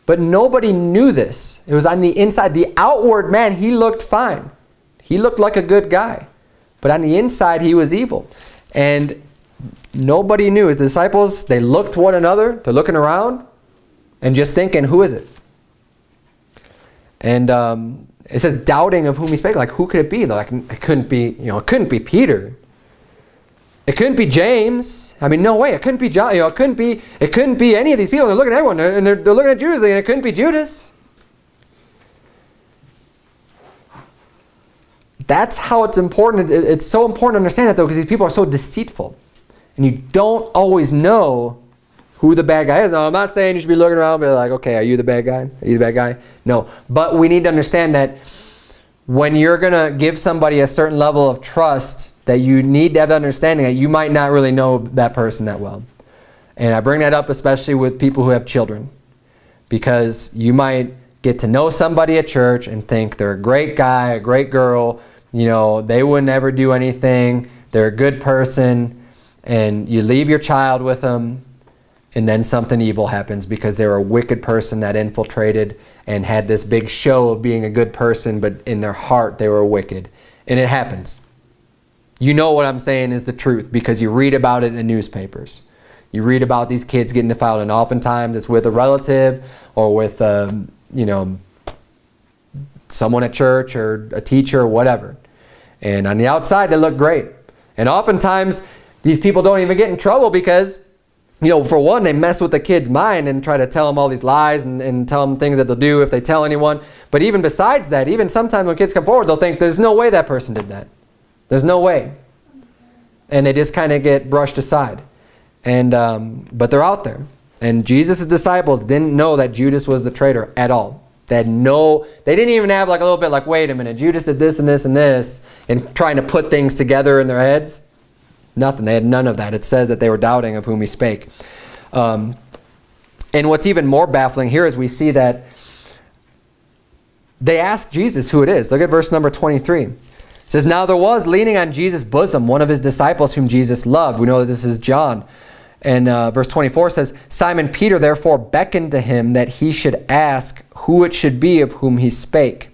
but nobody knew this. It was on the inside. The outward man, he looked fine. He looked like a good guy, but on the inside he was evil. And nobody knew. His disciples, they looked one another, they're looking around and just thinking, who is it? And um, it says doubting of whom he spake. Like, who could it be? Like, it couldn't be, you know, it couldn't be Peter. It couldn't be James. I mean, no way. It couldn't be John. You know, it couldn't be. It couldn't be any of these people. They're looking at everyone, and they're, they're looking at Judas, and it couldn't be Judas. That's how it's important. It's so important to understand it though, because these people are so deceitful. And you don't always know who the bad guy is. Now, I'm not saying you should be looking around and be like, okay, are you the bad guy? Are you the bad guy? No. But we need to understand that when you're going to give somebody a certain level of trust, that you need to have the understanding that you might not really know that person that well. And I bring that up especially with people who have children. Because you might get to know somebody at church and think they're a great guy, a great girl, you know, they would never do anything, they're a good person, and you leave your child with them, and then something evil happens because they're a wicked person that infiltrated and had this big show of being a good person, but in their heart they were wicked. And it happens. You know what I'm saying is the truth because you read about it in the newspapers. You read about these kids getting defiled, and oftentimes it's with a relative or with, um, you know, someone at church or a teacher or whatever. And on the outside, they look great. And oftentimes, these people don't even get in trouble because, you know, for one, they mess with the kid's mind and try to tell them all these lies and, and tell them things that they'll do if they tell anyone. But even besides that, even sometimes when kids come forward, they'll think, there's no way that person did that. There's no way. And they just kind of get brushed aside. And, um, but they're out there. And Jesus' disciples didn't know that Judas was the traitor at all. They had no, they didn't even have like a little bit like, wait a minute, Judas did this and this and this, and trying to put things together in their heads. Nothing. They had none of that. It says that they were doubting of whom he spake. Um, and what's even more baffling here is we see that they ask Jesus who it is. Look at verse number 23. It says, Now there was leaning on Jesus' bosom one of his disciples whom Jesus loved. We know that this is John. And uh, verse 24 says, Simon Peter therefore beckoned to him that he should ask who it should be of whom he spake.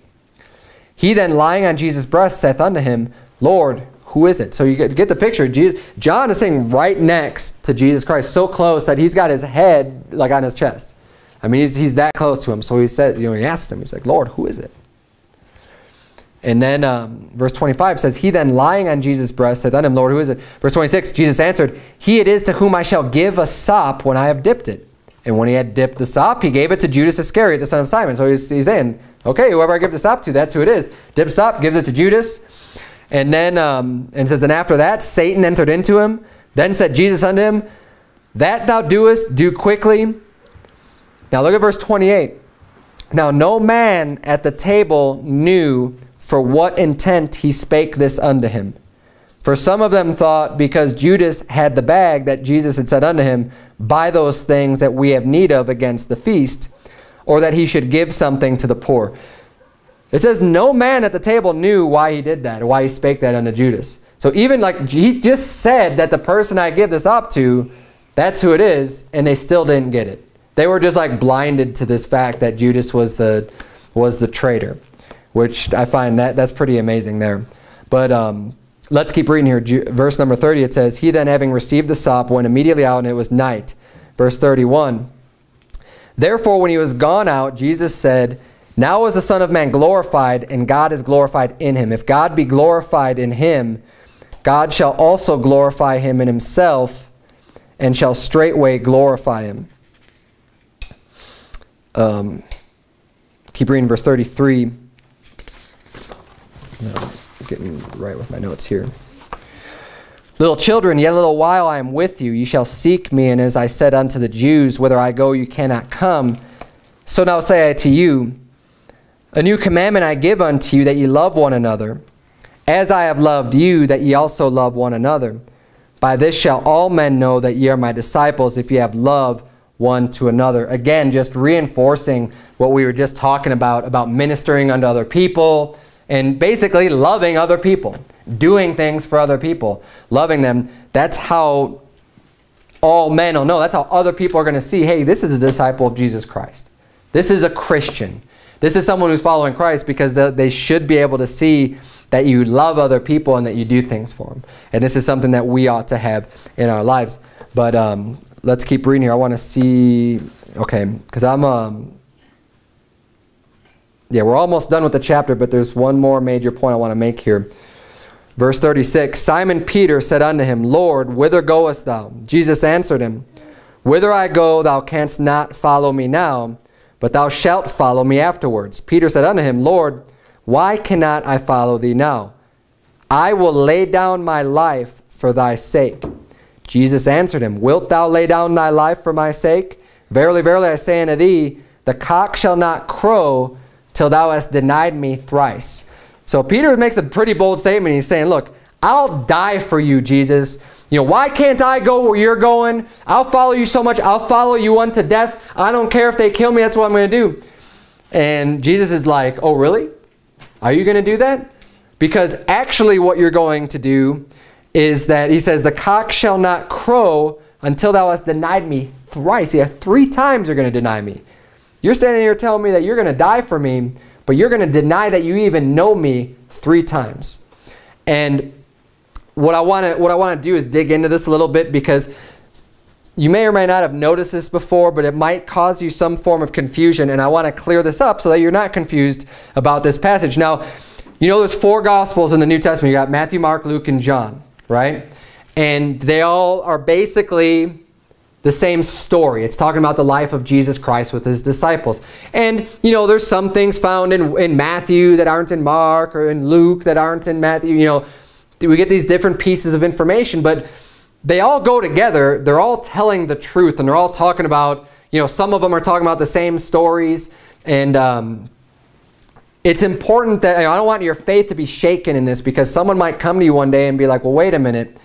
He then lying on Jesus' breast saith unto him, Lord, who is it? So you get, the picture. Jesus, John is sitting right next to Jesus Christ, so close that he's got his head like on his chest. I mean, he's, he's that close to him. So he said, you know, he asks him, he's like, Lord, who is it? And then um, verse 25 says, He then lying on Jesus' breast said unto him, Lord, who is it? Verse 26, Jesus answered, He it is to whom I shall give a sop when I have dipped it. And when he had dipped the sop, he gave it to Judas Iscariot, the son of Simon. So he's, he's saying, okay, whoever I give the sop to, that's who it is. Dips sop, gives it to Judas. And then, um, and says, and after that, Satan entered into him. Then said Jesus unto him, That thou doest, do quickly. Now look at verse 28. Now no man at the table knew for what intent he spake this unto him. For some of them thought, because Judas had the bag, that Jesus had said unto him, Buy those things that we have need of against the feast, or that he should give something to the poor. It says, No man at the table knew why he did that, why he spake that unto Judas. So even like he just said that the person I give this up to, that's who it is, and they still didn't get it. They were just like blinded to this fact that Judas was the was the traitor which I find that that's pretty amazing there. But um, let's keep reading here. Verse number 30, it says, He then having received the sop went immediately out, and it was night. Verse 31, Therefore when he was gone out, Jesus said, Now is the Son of Man glorified, and God is glorified in him. If God be glorified in him, God shall also glorify him in himself, and shall straightway glorify him. Um, keep reading verse 33. No, getting right with my notes here. Little children, yet a little while I am with you. You shall seek me, and as I said unto the Jews, whither I go you cannot come. So now say I to you, A new commandment I give unto you, that ye love one another. As I have loved you, that ye also love one another. By this shall all men know that ye are my disciples, if ye have love one to another. Again, just reinforcing what we were just talking about, about ministering unto other people, and basically loving other people, doing things for other people, loving them. That's how all men will know. That's how other people are going to see, hey, this is a disciple of Jesus Christ. This is a Christian. This is someone who's following Christ because they should be able to see that you love other people and that you do things for them. And this is something that we ought to have in our lives. But um, let's keep reading here. I want to see, okay, because I'm, um, yeah, we're almost done with the chapter, but there's one more major point I want to make here. Verse 36, Simon Peter said unto him, Lord, whither goest thou? Jesus answered him, Whither I go, thou canst not follow me now, but thou shalt follow me afterwards. Peter said unto him, Lord, why cannot I follow thee now? I will lay down my life for thy sake. Jesus answered him, Wilt thou lay down thy life for my sake? Verily, verily, I say unto thee, the cock shall not crow till thou hast denied me thrice. So Peter makes a pretty bold statement. He's saying, look, I'll die for you, Jesus. You know, why can't I go where you're going? I'll follow you so much. I'll follow you unto death. I don't care if they kill me. That's what I'm going to do. And Jesus is like, oh, really? Are you going to do that? Because actually what you're going to do is that he says, the cock shall not crow until thou hast denied me thrice. Yeah, three times you're going to deny me. You're standing here telling me that you're going to die for me, but you're going to deny that you even know me three times. And what I want to what I want to do is dig into this a little bit because you may or may not have noticed this before, but it might cause you some form of confusion, and I want to clear this up so that you're not confused about this passage. Now, you know there's four Gospels in the New Testament. You got Matthew, Mark, Luke, and John, right? And they all are basically the same story. It's talking about the life of Jesus Christ with his disciples. And, you know, there's some things found in, in Matthew that aren't in Mark or in Luke that aren't in Matthew. You know, we get these different pieces of information, but they all go together. They're all telling the truth and they're all talking about, you know, some of them are talking about the same stories. And um, it's important that, I don't want your faith to be shaken in this because someone might come to you one day and be like, well, wait a minute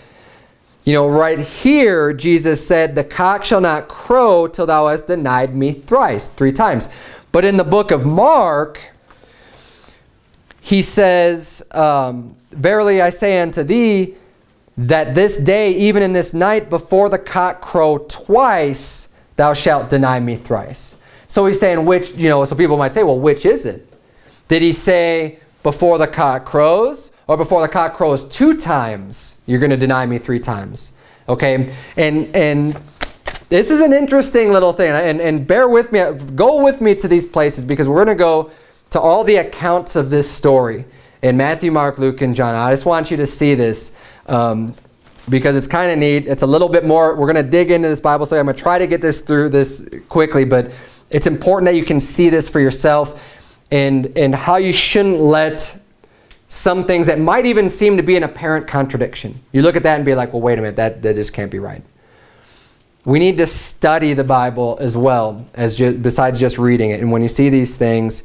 you know, right here, Jesus said, the cock shall not crow till thou hast denied me thrice, three times. But in the book of Mark, he says, um, Verily I say unto thee, that this day, even in this night, before the cock crow twice, thou shalt deny me thrice. So he's saying which, you know, so people might say, well, which is it? Did he say before the cock crows or before the cock crows two times, you're going to deny me three times. Okay? And, and this is an interesting little thing. And, and bear with me. Go with me to these places because we're going to go to all the accounts of this story in Matthew, Mark, Luke, and John. I just want you to see this um, because it's kind of neat. It's a little bit more. We're going to dig into this Bible study. I'm going to try to get this through this quickly, but it's important that you can see this for yourself and, and how you shouldn't let some things that might even seem to be an apparent contradiction. You look at that and be like, well, wait a minute, that, that just can't be right. We need to study the Bible as well, as ju besides just reading it. And when you see these things,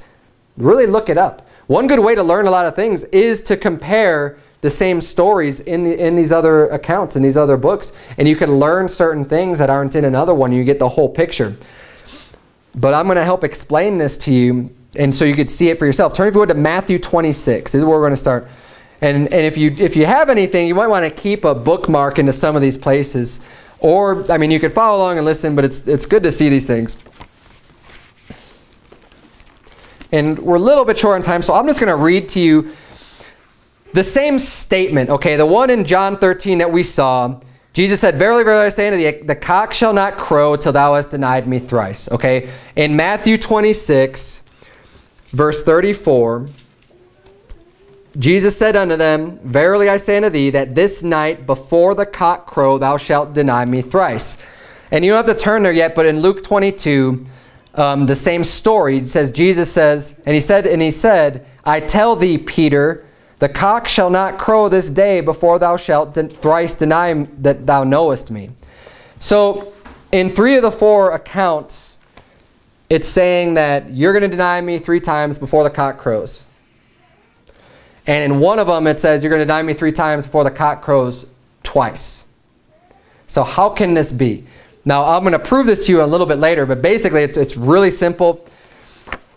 really look it up. One good way to learn a lot of things is to compare the same stories in, the, in these other accounts, in these other books. And you can learn certain things that aren't in another one. You get the whole picture. But I'm going to help explain this to you and so you could see it for yourself. Turn if you would to Matthew 26. This is where we're going to start. And, and if, you, if you have anything, you might want to keep a bookmark into some of these places. Or, I mean, you could follow along and listen, but it's, it's good to see these things. And we're a little bit short on time, so I'm just going to read to you the same statement, okay, the one in John 13 that we saw. Jesus said, Verily, verily, I say unto thee, the cock shall not crow till thou hast denied me thrice. Okay, in Matthew 26, Verse 34, Jesus said unto them, Verily I say unto thee, that this night before the cock crow thou shalt deny me thrice. And you don't have to turn there yet, but in Luke 22, um, the same story, it says, Jesus says, and he said, and he said, I tell thee, Peter, the cock shall not crow this day before thou shalt de thrice deny that thou knowest me. So in three of the four accounts, it's saying that you're going to deny me three times before the cock crows. And in one of them, it says you're going to deny me three times before the cock crows twice. So how can this be? Now, I'm going to prove this to you a little bit later, but basically it's, it's really simple.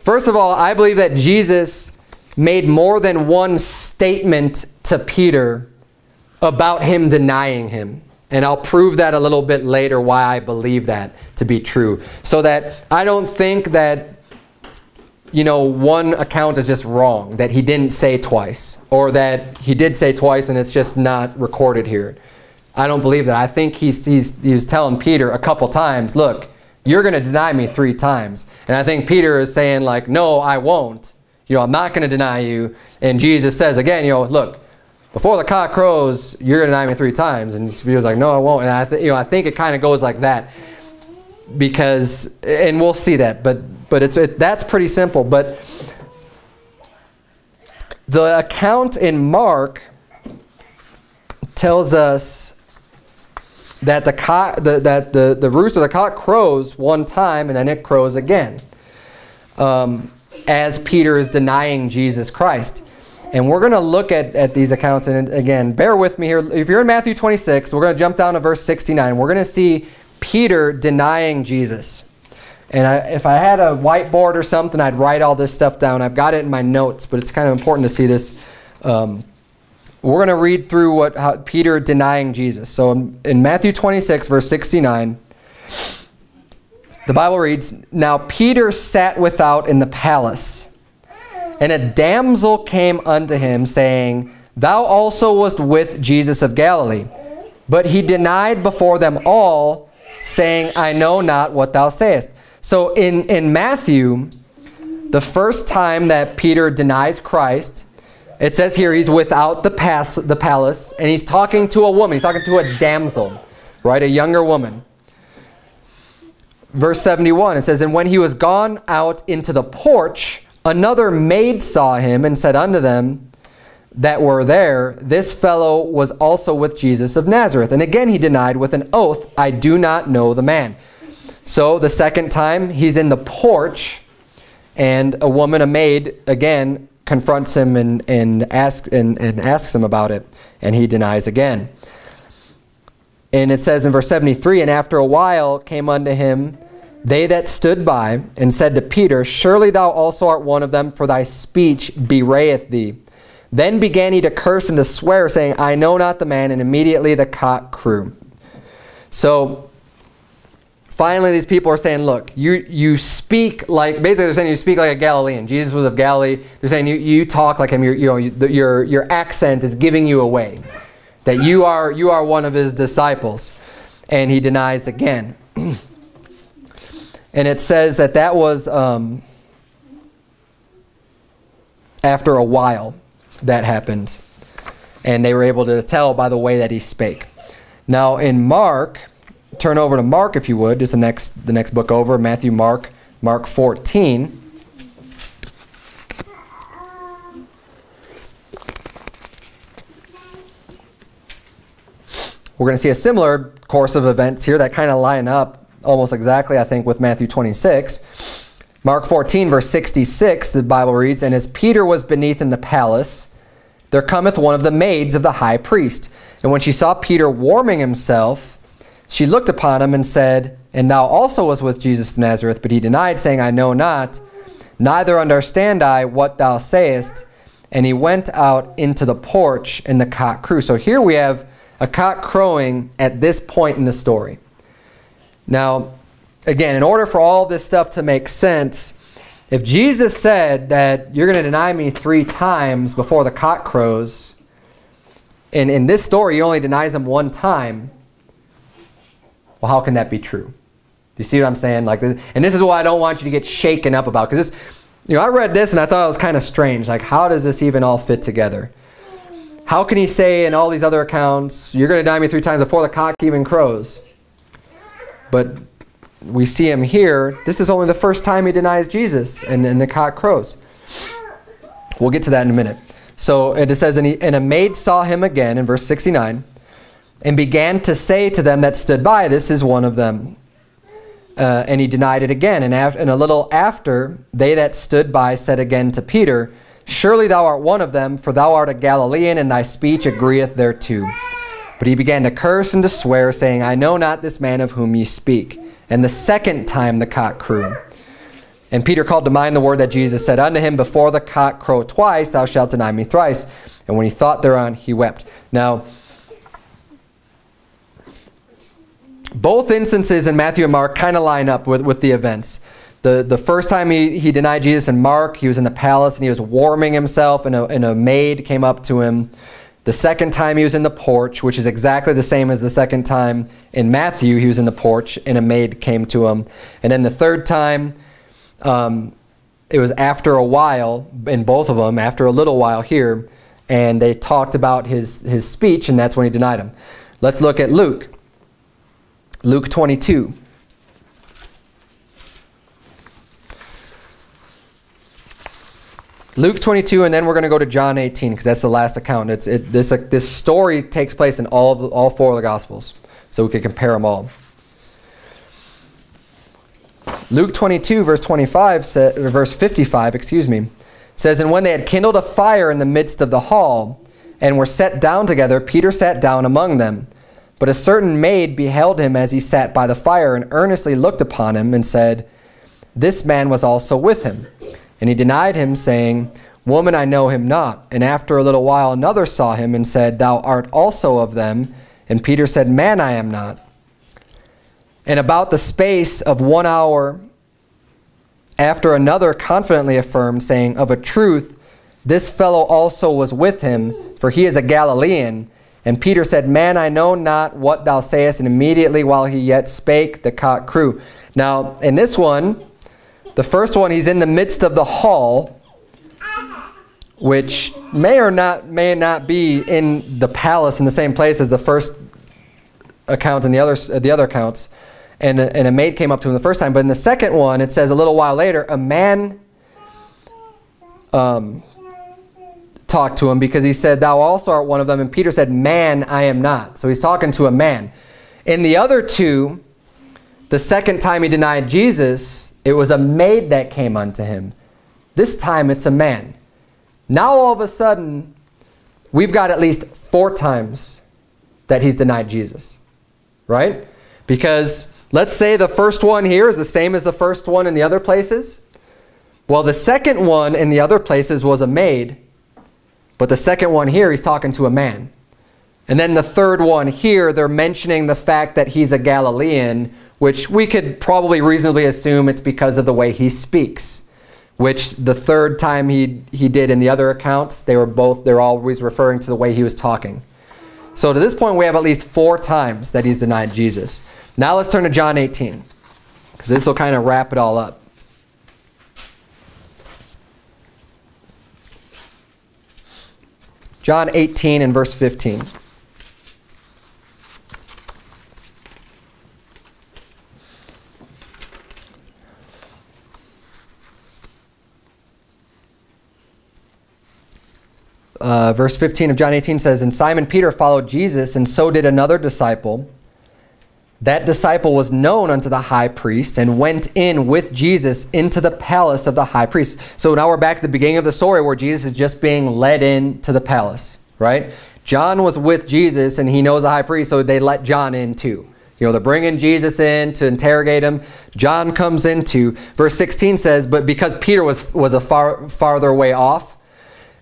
First of all, I believe that Jesus made more than one statement to Peter about him denying him. And I'll prove that a little bit later why I believe that to be true. So that I don't think that, you know, one account is just wrong, that he didn't say twice, or that he did say twice and it's just not recorded here. I don't believe that. I think he's, he's, he's telling Peter a couple times, look, you're going to deny me three times. And I think Peter is saying like, no, I won't. You know, I'm not going to deny you. And Jesus says again, you know, look, before the cock crows, you're to deny me three times. And Peter's like, no, I won't. And I, you know, I think it kind of goes like that because, and we'll see that, but, but it's, it, that's pretty simple. But the account in Mark tells us that the cock, the, that the, the rooster, the cock crows one time and then it crows again. Um, as Peter is denying Jesus Christ. And we're going to look at, at these accounts. And again, bear with me here. If you're in Matthew 26, we're going to jump down to verse 69. We're going to see Peter denying Jesus. And I, if I had a whiteboard or something, I'd write all this stuff down. I've got it in my notes, but it's kind of important to see this. Um, we're going to read through what how Peter denying Jesus. So in, in Matthew 26, verse 69, the Bible reads, Now Peter sat without in the palace, and a damsel came unto him, saying, Thou also wast with Jesus of Galilee. But he denied before them all, saying, I know not what thou sayest. So in, in Matthew, the first time that Peter denies Christ, it says here he's without the, pass, the palace, and he's talking to a woman. He's talking to a damsel, right? A younger woman. Verse 71, it says, And when he was gone out into the porch, another maid saw him and said unto them that were there, This fellow was also with Jesus of Nazareth. And again he denied with an oath, I do not know the man. So the second time, he's in the porch, and a woman, a maid, again, confronts him and, and, asks, and, and asks him about it, and he denies again. And it says in verse 73, And after a while came unto him they that stood by, and said to Peter, Surely thou also art one of them, for thy speech bewrayeth thee. Then began he to curse and to swear, saying, I know not the man, and immediately the cock crew. So finally these people are saying, look, you, you speak like, basically they're saying you speak like a Galilean. Jesus was of Galilee. They're saying you, you talk like him. Your, you know, your, your accent is giving you away. That you are, you are one of his disciples. And he denies again. And it says that that was um, after a while that happened. And they were able to tell by the way that he spake. Now in Mark, turn over to Mark if you would, just the next the next book over, Matthew, Mark, Mark 14. We're going to see a similar course of events here that kind of line up almost exactly, I think, with Matthew 26. Mark 14, verse 66, the Bible reads, And as Peter was beneath in the palace, there cometh one of the maids of the high priest. And when she saw Peter warming himself, she looked upon him and said, And thou also was with Jesus of Nazareth. But he denied, saying, I know not, neither understand I what thou sayest. And he went out into the porch, and the cock crew. So here we have a cock crowing at this point in the story. Now, again, in order for all this stuff to make sense, if Jesus said that you're going to deny me three times before the cock crows, and in this story he only denies him one time, well, how can that be true? Do you see what I'm saying? Like, and this is what I don't want you to get shaken up about, because this, you know, I read this and I thought it was kind of strange. Like, how does this even all fit together? How can he say in all these other accounts, you're going to deny me three times before the cock even crows? But we see him here. This is only the first time he denies Jesus, and, and the cock crows. We'll get to that in a minute. So it says, and, he, and a maid saw him again in verse 69 and began to say to them that stood by, This is one of them. Uh, and he denied it again. And, and a little after, they that stood by said again to Peter, Surely thou art one of them, for thou art a Galilean, and thy speech agreeth thereto. But he began to curse and to swear, saying, I know not this man of whom ye speak. And the second time the cock crew. And Peter called to mind the word that Jesus said unto him, Before the cock crow twice, thou shalt deny me thrice. And when he thought thereon, he wept. Now, both instances in Matthew and Mark kind of line up with, with the events. The, the first time he, he denied Jesus in Mark, he was in the palace and he was warming himself and a, and a maid came up to him. The second time he was in the porch, which is exactly the same as the second time in Matthew, he was in the porch and a maid came to him. And then the third time, um, it was after a while, in both of them, after a little while here, and they talked about his, his speech, and that's when he denied him. Let's look at Luke. Luke 22. Luke 22, and then we're going to go to John 18 because that's the last account. It's it, this uh, this story takes place in all the, all four of the Gospels, so we can compare them all. Luke 22, verse 25, sa- verse 55, excuse me, says, And when they had kindled a fire in the midst of the hall, and were set down together, Peter sat down among them. But a certain maid beheld him as he sat by the fire, and earnestly looked upon him, and said, This man was also with him. And he denied him, saying, Woman, I know him not. And after a little while another saw him, and said, Thou art also of them. And Peter said, Man, I am not. And about the space of one hour after another confidently affirmed, saying, Of a truth, this fellow also was with him, for he is a Galilean. And Peter said, Man, I know not what thou sayest. And immediately while he yet spake, the cock crew. Now, in this one, the first one, he's in the midst of the hall, which may or not may not be in the palace in the same place as the first account and the other the other accounts. And a, and a maid came up to him the first time, but in the second one, it says a little while later, a man um, talked to him because he said, "Thou also art one of them." And Peter said, "Man, I am not." So he's talking to a man. In the other two, the second time he denied Jesus, it was a maid that came unto him. This time it's a man. Now all of a sudden, we've got at least four times that he's denied Jesus. Right? Because let's say the first one here is the same as the first one in the other places. Well, the second one in the other places was a maid, but the second one here, he's talking to a man. And then the third one here, they're mentioning the fact that he's a Galilean, which we could probably reasonably assume it's because of the way he speaks. Which the third time he, he did in the other accounts, they were both, they're always referring to the way he was talking. So to this point, we have at least four times that he's denied Jesus. Now let's turn to John 18, because this will kind of wrap it all up. John 18 and verse 15. Uh, verse 15 of John 18 says, And Simon Peter followed Jesus, and so did another disciple. That disciple was known unto the high priest and went in with Jesus into the palace of the high priest. So now we're back to the beginning of the story where Jesus is just being led into the palace, right? John was with Jesus and he knows the high priest, so they let John in too. You know, they're bringing Jesus in to interrogate him. John comes into, verse 16 says, but because Peter was, was a far farther way off,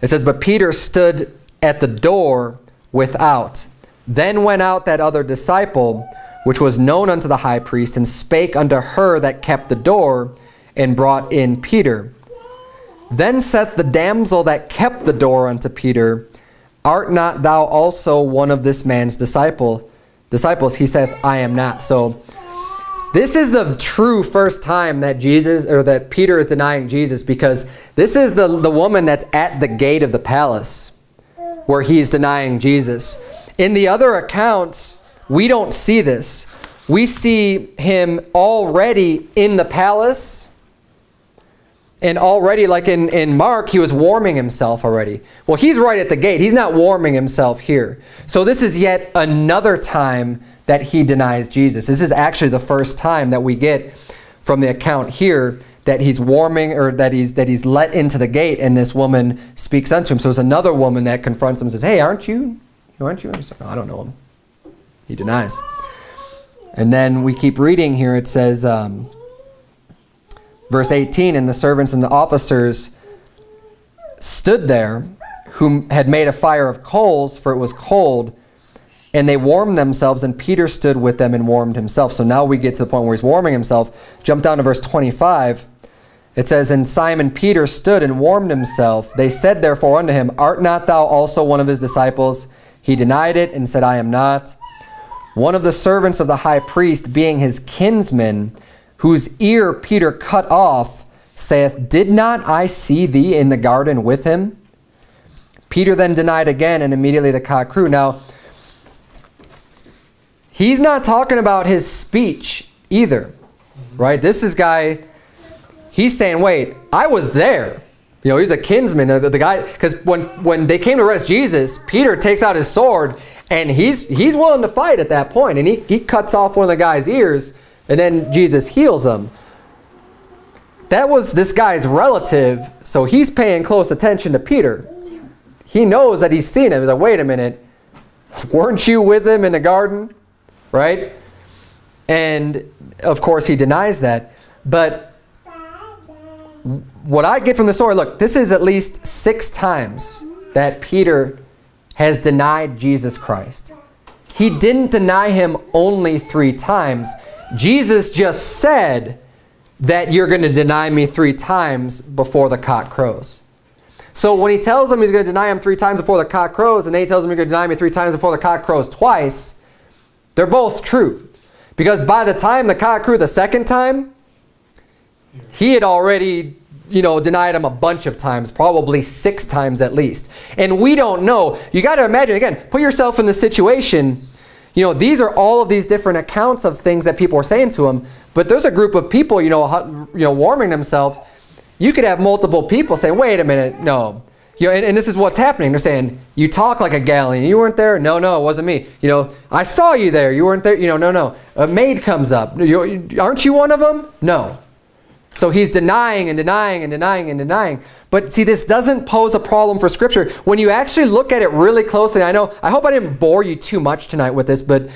it says, but Peter stood at the door without. Then went out that other disciple, which was known unto the high priest, and spake unto her that kept the door, and brought in Peter. Then saith the damsel that kept the door unto Peter, Art not thou also one of this man's disciple? disciples? He saith, I am not. So this is the true first time that Jesus or that Peter is denying Jesus because this is the, the woman that's at the gate of the palace where he's denying Jesus. In the other accounts, we don't see this. We see him already in the palace and already like in, in Mark, he was warming himself already. Well, he's right at the gate. He's not warming himself here. So this is yet another time that he denies Jesus. This is actually the first time that we get from the account here that he's warming or that he's that he's let into the gate and this woman speaks unto him. So it's another woman that confronts him and says, Hey, aren't you? Aren't you? and Like, no, I don't know him. He denies. And then we keep reading here. It says, um, verse 18, and the servants and the officers stood there, who had made a fire of coals, for it was cold, and they warmed themselves, and Peter stood with them and warmed himself. So now we get to the point where he's warming himself. Jump down to verse 25. It says, And Simon Peter stood and warmed himself. They said therefore unto him, Art not thou also one of his disciples? He denied it and said, I am not. One of the servants of the high priest, being his kinsman, whose ear Peter cut off, saith, Did not I see thee in the garden with him? Peter then denied again, and immediately the cock crew. Now, he's not talking about his speech either, right? This is guy, he's saying, wait, I was there. You know, he's a kinsman. The, the guy, because when when they came to arrest Jesus, Peter takes out his sword and he's he's willing to fight at that point, and he he cuts off one of the guy's ears, and then Jesus heals him. That was this guy's relative, so he's paying close attention to Peter. He knows that he's seen him. He's like, wait a minute, weren't you with him in the garden? Right? And of course he denies that. But what I get from the story, look, this is at least six times that Peter has denied Jesus Christ. He didn't deny him only three times. Jesus just said that you're going to deny me three times before the cock crows. So when he tells him he's going to deny him three times before the cock crows, and then he tells him you're going to deny me three times before the cock crows twice, they're both true. Because by the time the cock crew the second time, he had already, you know, denied him a bunch of times, probably six times at least. And we don't know. You got to imagine, again, put yourself in the situation. You know, these are all of these different accounts of things that people are saying to him. But there's a group of people, you know, you know, warming themselves. You could have multiple people saying, wait a minute, no. You know, and, and, this is what's happening. They're saying, you talk like a Galilean. You weren't there? No, no, it wasn't me. You know, I saw you there. You weren't there. You know, no, no. A maid comes up. You, aren't you one of them? No. So he's denying and denying and denying and denying. But see, this doesn't pose a problem for Scripture. When you actually look at it really closely, I know, I hope I didn't bore you too much tonight with this, but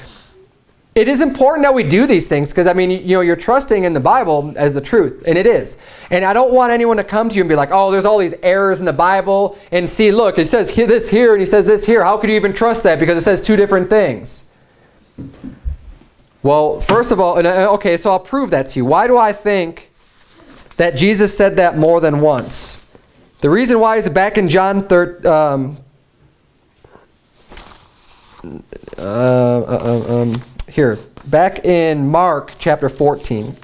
it is important that we do these things because I mean, you know, you're trusting in the Bible as the truth, and it is. And I don't want anyone to come to you and be like, oh, there's all these errors in the Bible, and see, look, it says this here and he says this here. How could you even trust that? Because it says two different things. Well, first of all, uh, okay, so I'll prove that to you. Why do I think that Jesus said that more than once? The reason why is back in John 13, um, uh, uh, uh um, here, back in Mark chapter 14.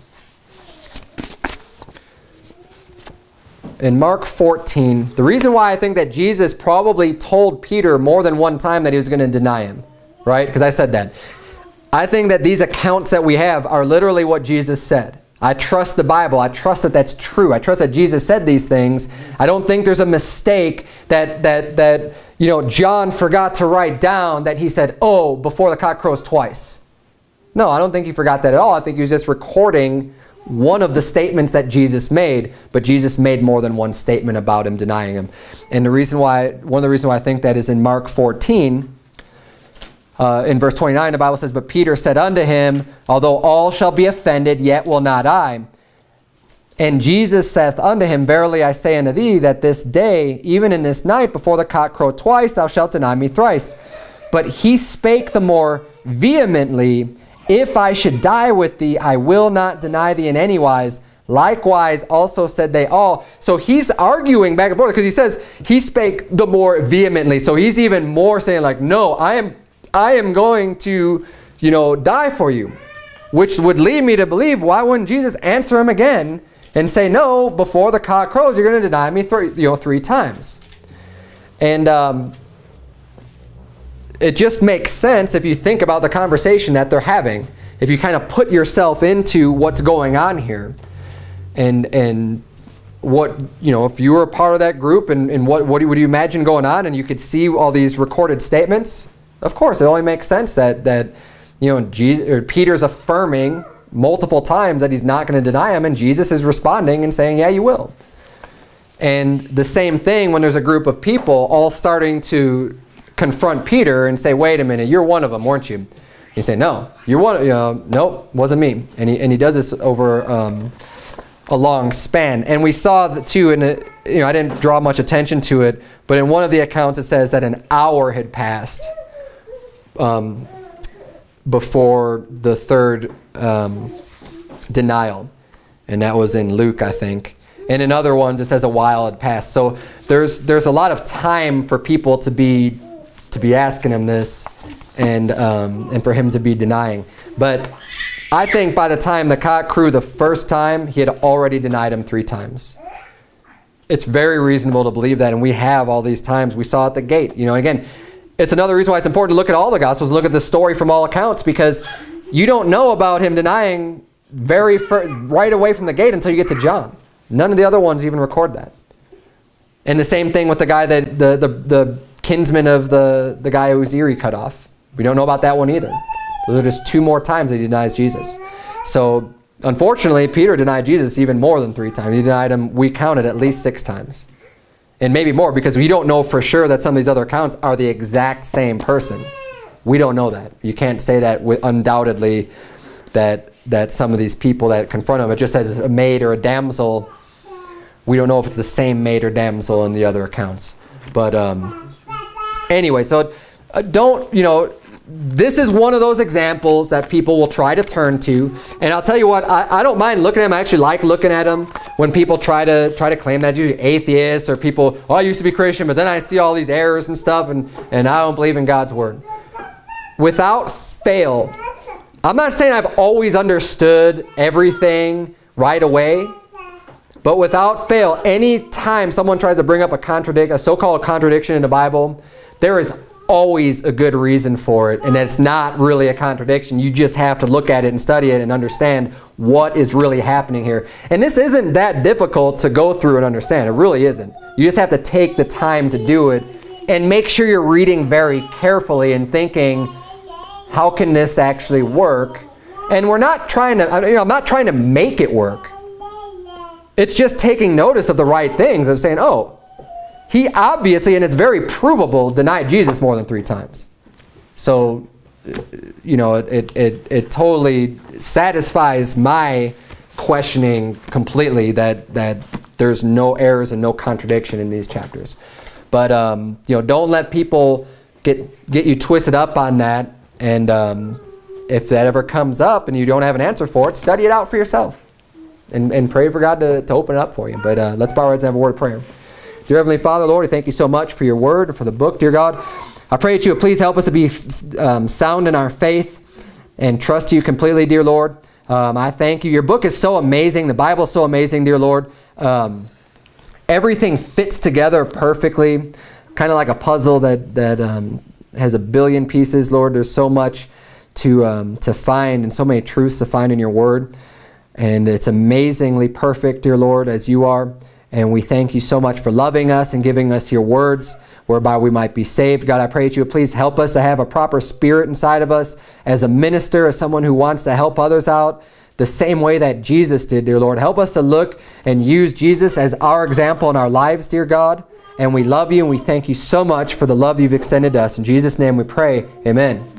In Mark 14, the reason why I think that Jesus probably told Peter more than one time that he was going to deny him, right? Because I said that. I think that these accounts that we have are literally what Jesus said. I trust the Bible. I trust that that's true. I trust that Jesus said these things. I don't think there's a mistake that, that, that you know, John forgot to write down that he said, oh, before the cock crows twice. No, I don't think he forgot that at all. I think he was just recording one of the statements that Jesus made, but Jesus made more than one statement about him denying him. And the reason why, one of the reasons why I think that is in Mark 14, uh, in verse 29, the Bible says, But Peter said unto him, Although all shall be offended, yet will not I. And Jesus saith unto him, Verily I say unto thee, that this day, even in this night, before the cock crow twice, thou shalt deny me thrice. But he spake the more vehemently, if I should die with thee, I will not deny thee in any wise. Likewise, also said they all. So he's arguing back and forth because he says he spake the more vehemently. So he's even more saying like, no, I am, I am going to, you know, die for you. Which would lead me to believe, why wouldn't Jesus answer him again and say, no, before the cock crows, you're going to deny me three, you know, three times. And um, it just makes sense if you think about the conversation that they're having. If you kind of put yourself into what's going on here. And and what you know if you were a part of that group and, and what what would you imagine going on? And you could see all these recorded statements? Of course it only makes sense that that you know Jesus, peter's affirming multiple times that he's not going to deny him and jesus is responding and saying yeah you will. And the same thing when there's a group of people all starting to confront Peter and say, wait a minute, you're one of them, weren't you? He say, no, you're one, you know, nope, wasn't me. And he, and he does this over um, a long span. And we saw that too, in a, you know, I didn't draw much attention to it, but in one of the accounts it says that an hour had passed um, before the third um, denial. And that was in Luke, I think. And in other ones it says a while had passed. So there's, there's a lot of time for people to be to be asking him this and, um, and for him to be denying. But I think by the time the cock crew the first time, he had already denied him three times. It's very reasonable to believe that, and we have all these times. We saw at the gate. You know, again, it's another reason why it's important to look at all the Gospels, look at the story from all accounts, because you don't know about him denying very right away from the gate until you get to John. None of the other ones even record that. And the same thing with the guy that the, the, the kinsman of the, the guy whose ear he cut off. We don't know about that one either. Those are just two more times he denies Jesus. So unfortunately, Peter denied Jesus even more than three times. He denied him, we counted at least six times. And maybe more because we don't know for sure that some of these other accounts are the exact same person. We don't know that. You can't say that with undoubtedly that that some of these people that confront him, it just says a maid or a damsel. We don't know if it's the same maid or damsel in the other accounts. But um, anyway, so uh, don't, you know, this is one of those examples that people will try to turn to. And I'll tell you what, I, I don't mind looking at them. I actually like looking at them when people try to try to claim that you're atheists or people, oh, I used to be Christian, but then I see all these errors and stuff, and, and I don't believe in God's word. Without fail, I'm not saying I've always understood everything right away, but without fail, any time someone tries to bring up a contradict, a so-called contradiction in the Bible, there is always a good reason for it, and it's not really a contradiction. You just have to look at it and study it and understand what is really happening here. And this isn't that difficult to go through and understand. It really isn't. You just have to take the time to do it and make sure you're reading very carefully and thinking, how can this actually work? And we're not trying to, you know, I'm not trying to make it work. It's just taking notice of the right things of saying, oh, he obviously, and it's very provable, denied Jesus more than three times. So, you know, it, it, it totally satisfies my questioning completely that, that there's no errors and no contradiction in these chapters. But, um, you know, don't let people get, get you twisted up on that and um, if that ever comes up and you don't have an answer for it, study it out for yourself. And, and pray for God to, to open it up for you. But uh, let's bow our heads and have a word of prayer. Dear Heavenly Father, Lord, I thank you so much for your word, for the book, dear God. I pray that you would please help us to be um, sound in our faith and trust you completely, dear Lord. Um, I thank you. Your book is so amazing. The Bible is so amazing, dear Lord. Um, everything fits together perfectly, kind of like a puzzle that, that um, has a billion pieces, Lord. There's so much to, um, to find and so many truths to find in your word. And it's amazingly perfect, dear Lord, as you are. And we thank you so much for loving us and giving us your words whereby we might be saved. God, I pray that you would please help us to have a proper spirit inside of us as a minister, as someone who wants to help others out the same way that Jesus did, dear Lord. Help us to look and use Jesus as our example in our lives, dear God. And we love you and we thank you so much for the love you've extended to us. In Jesus' name we pray. Amen.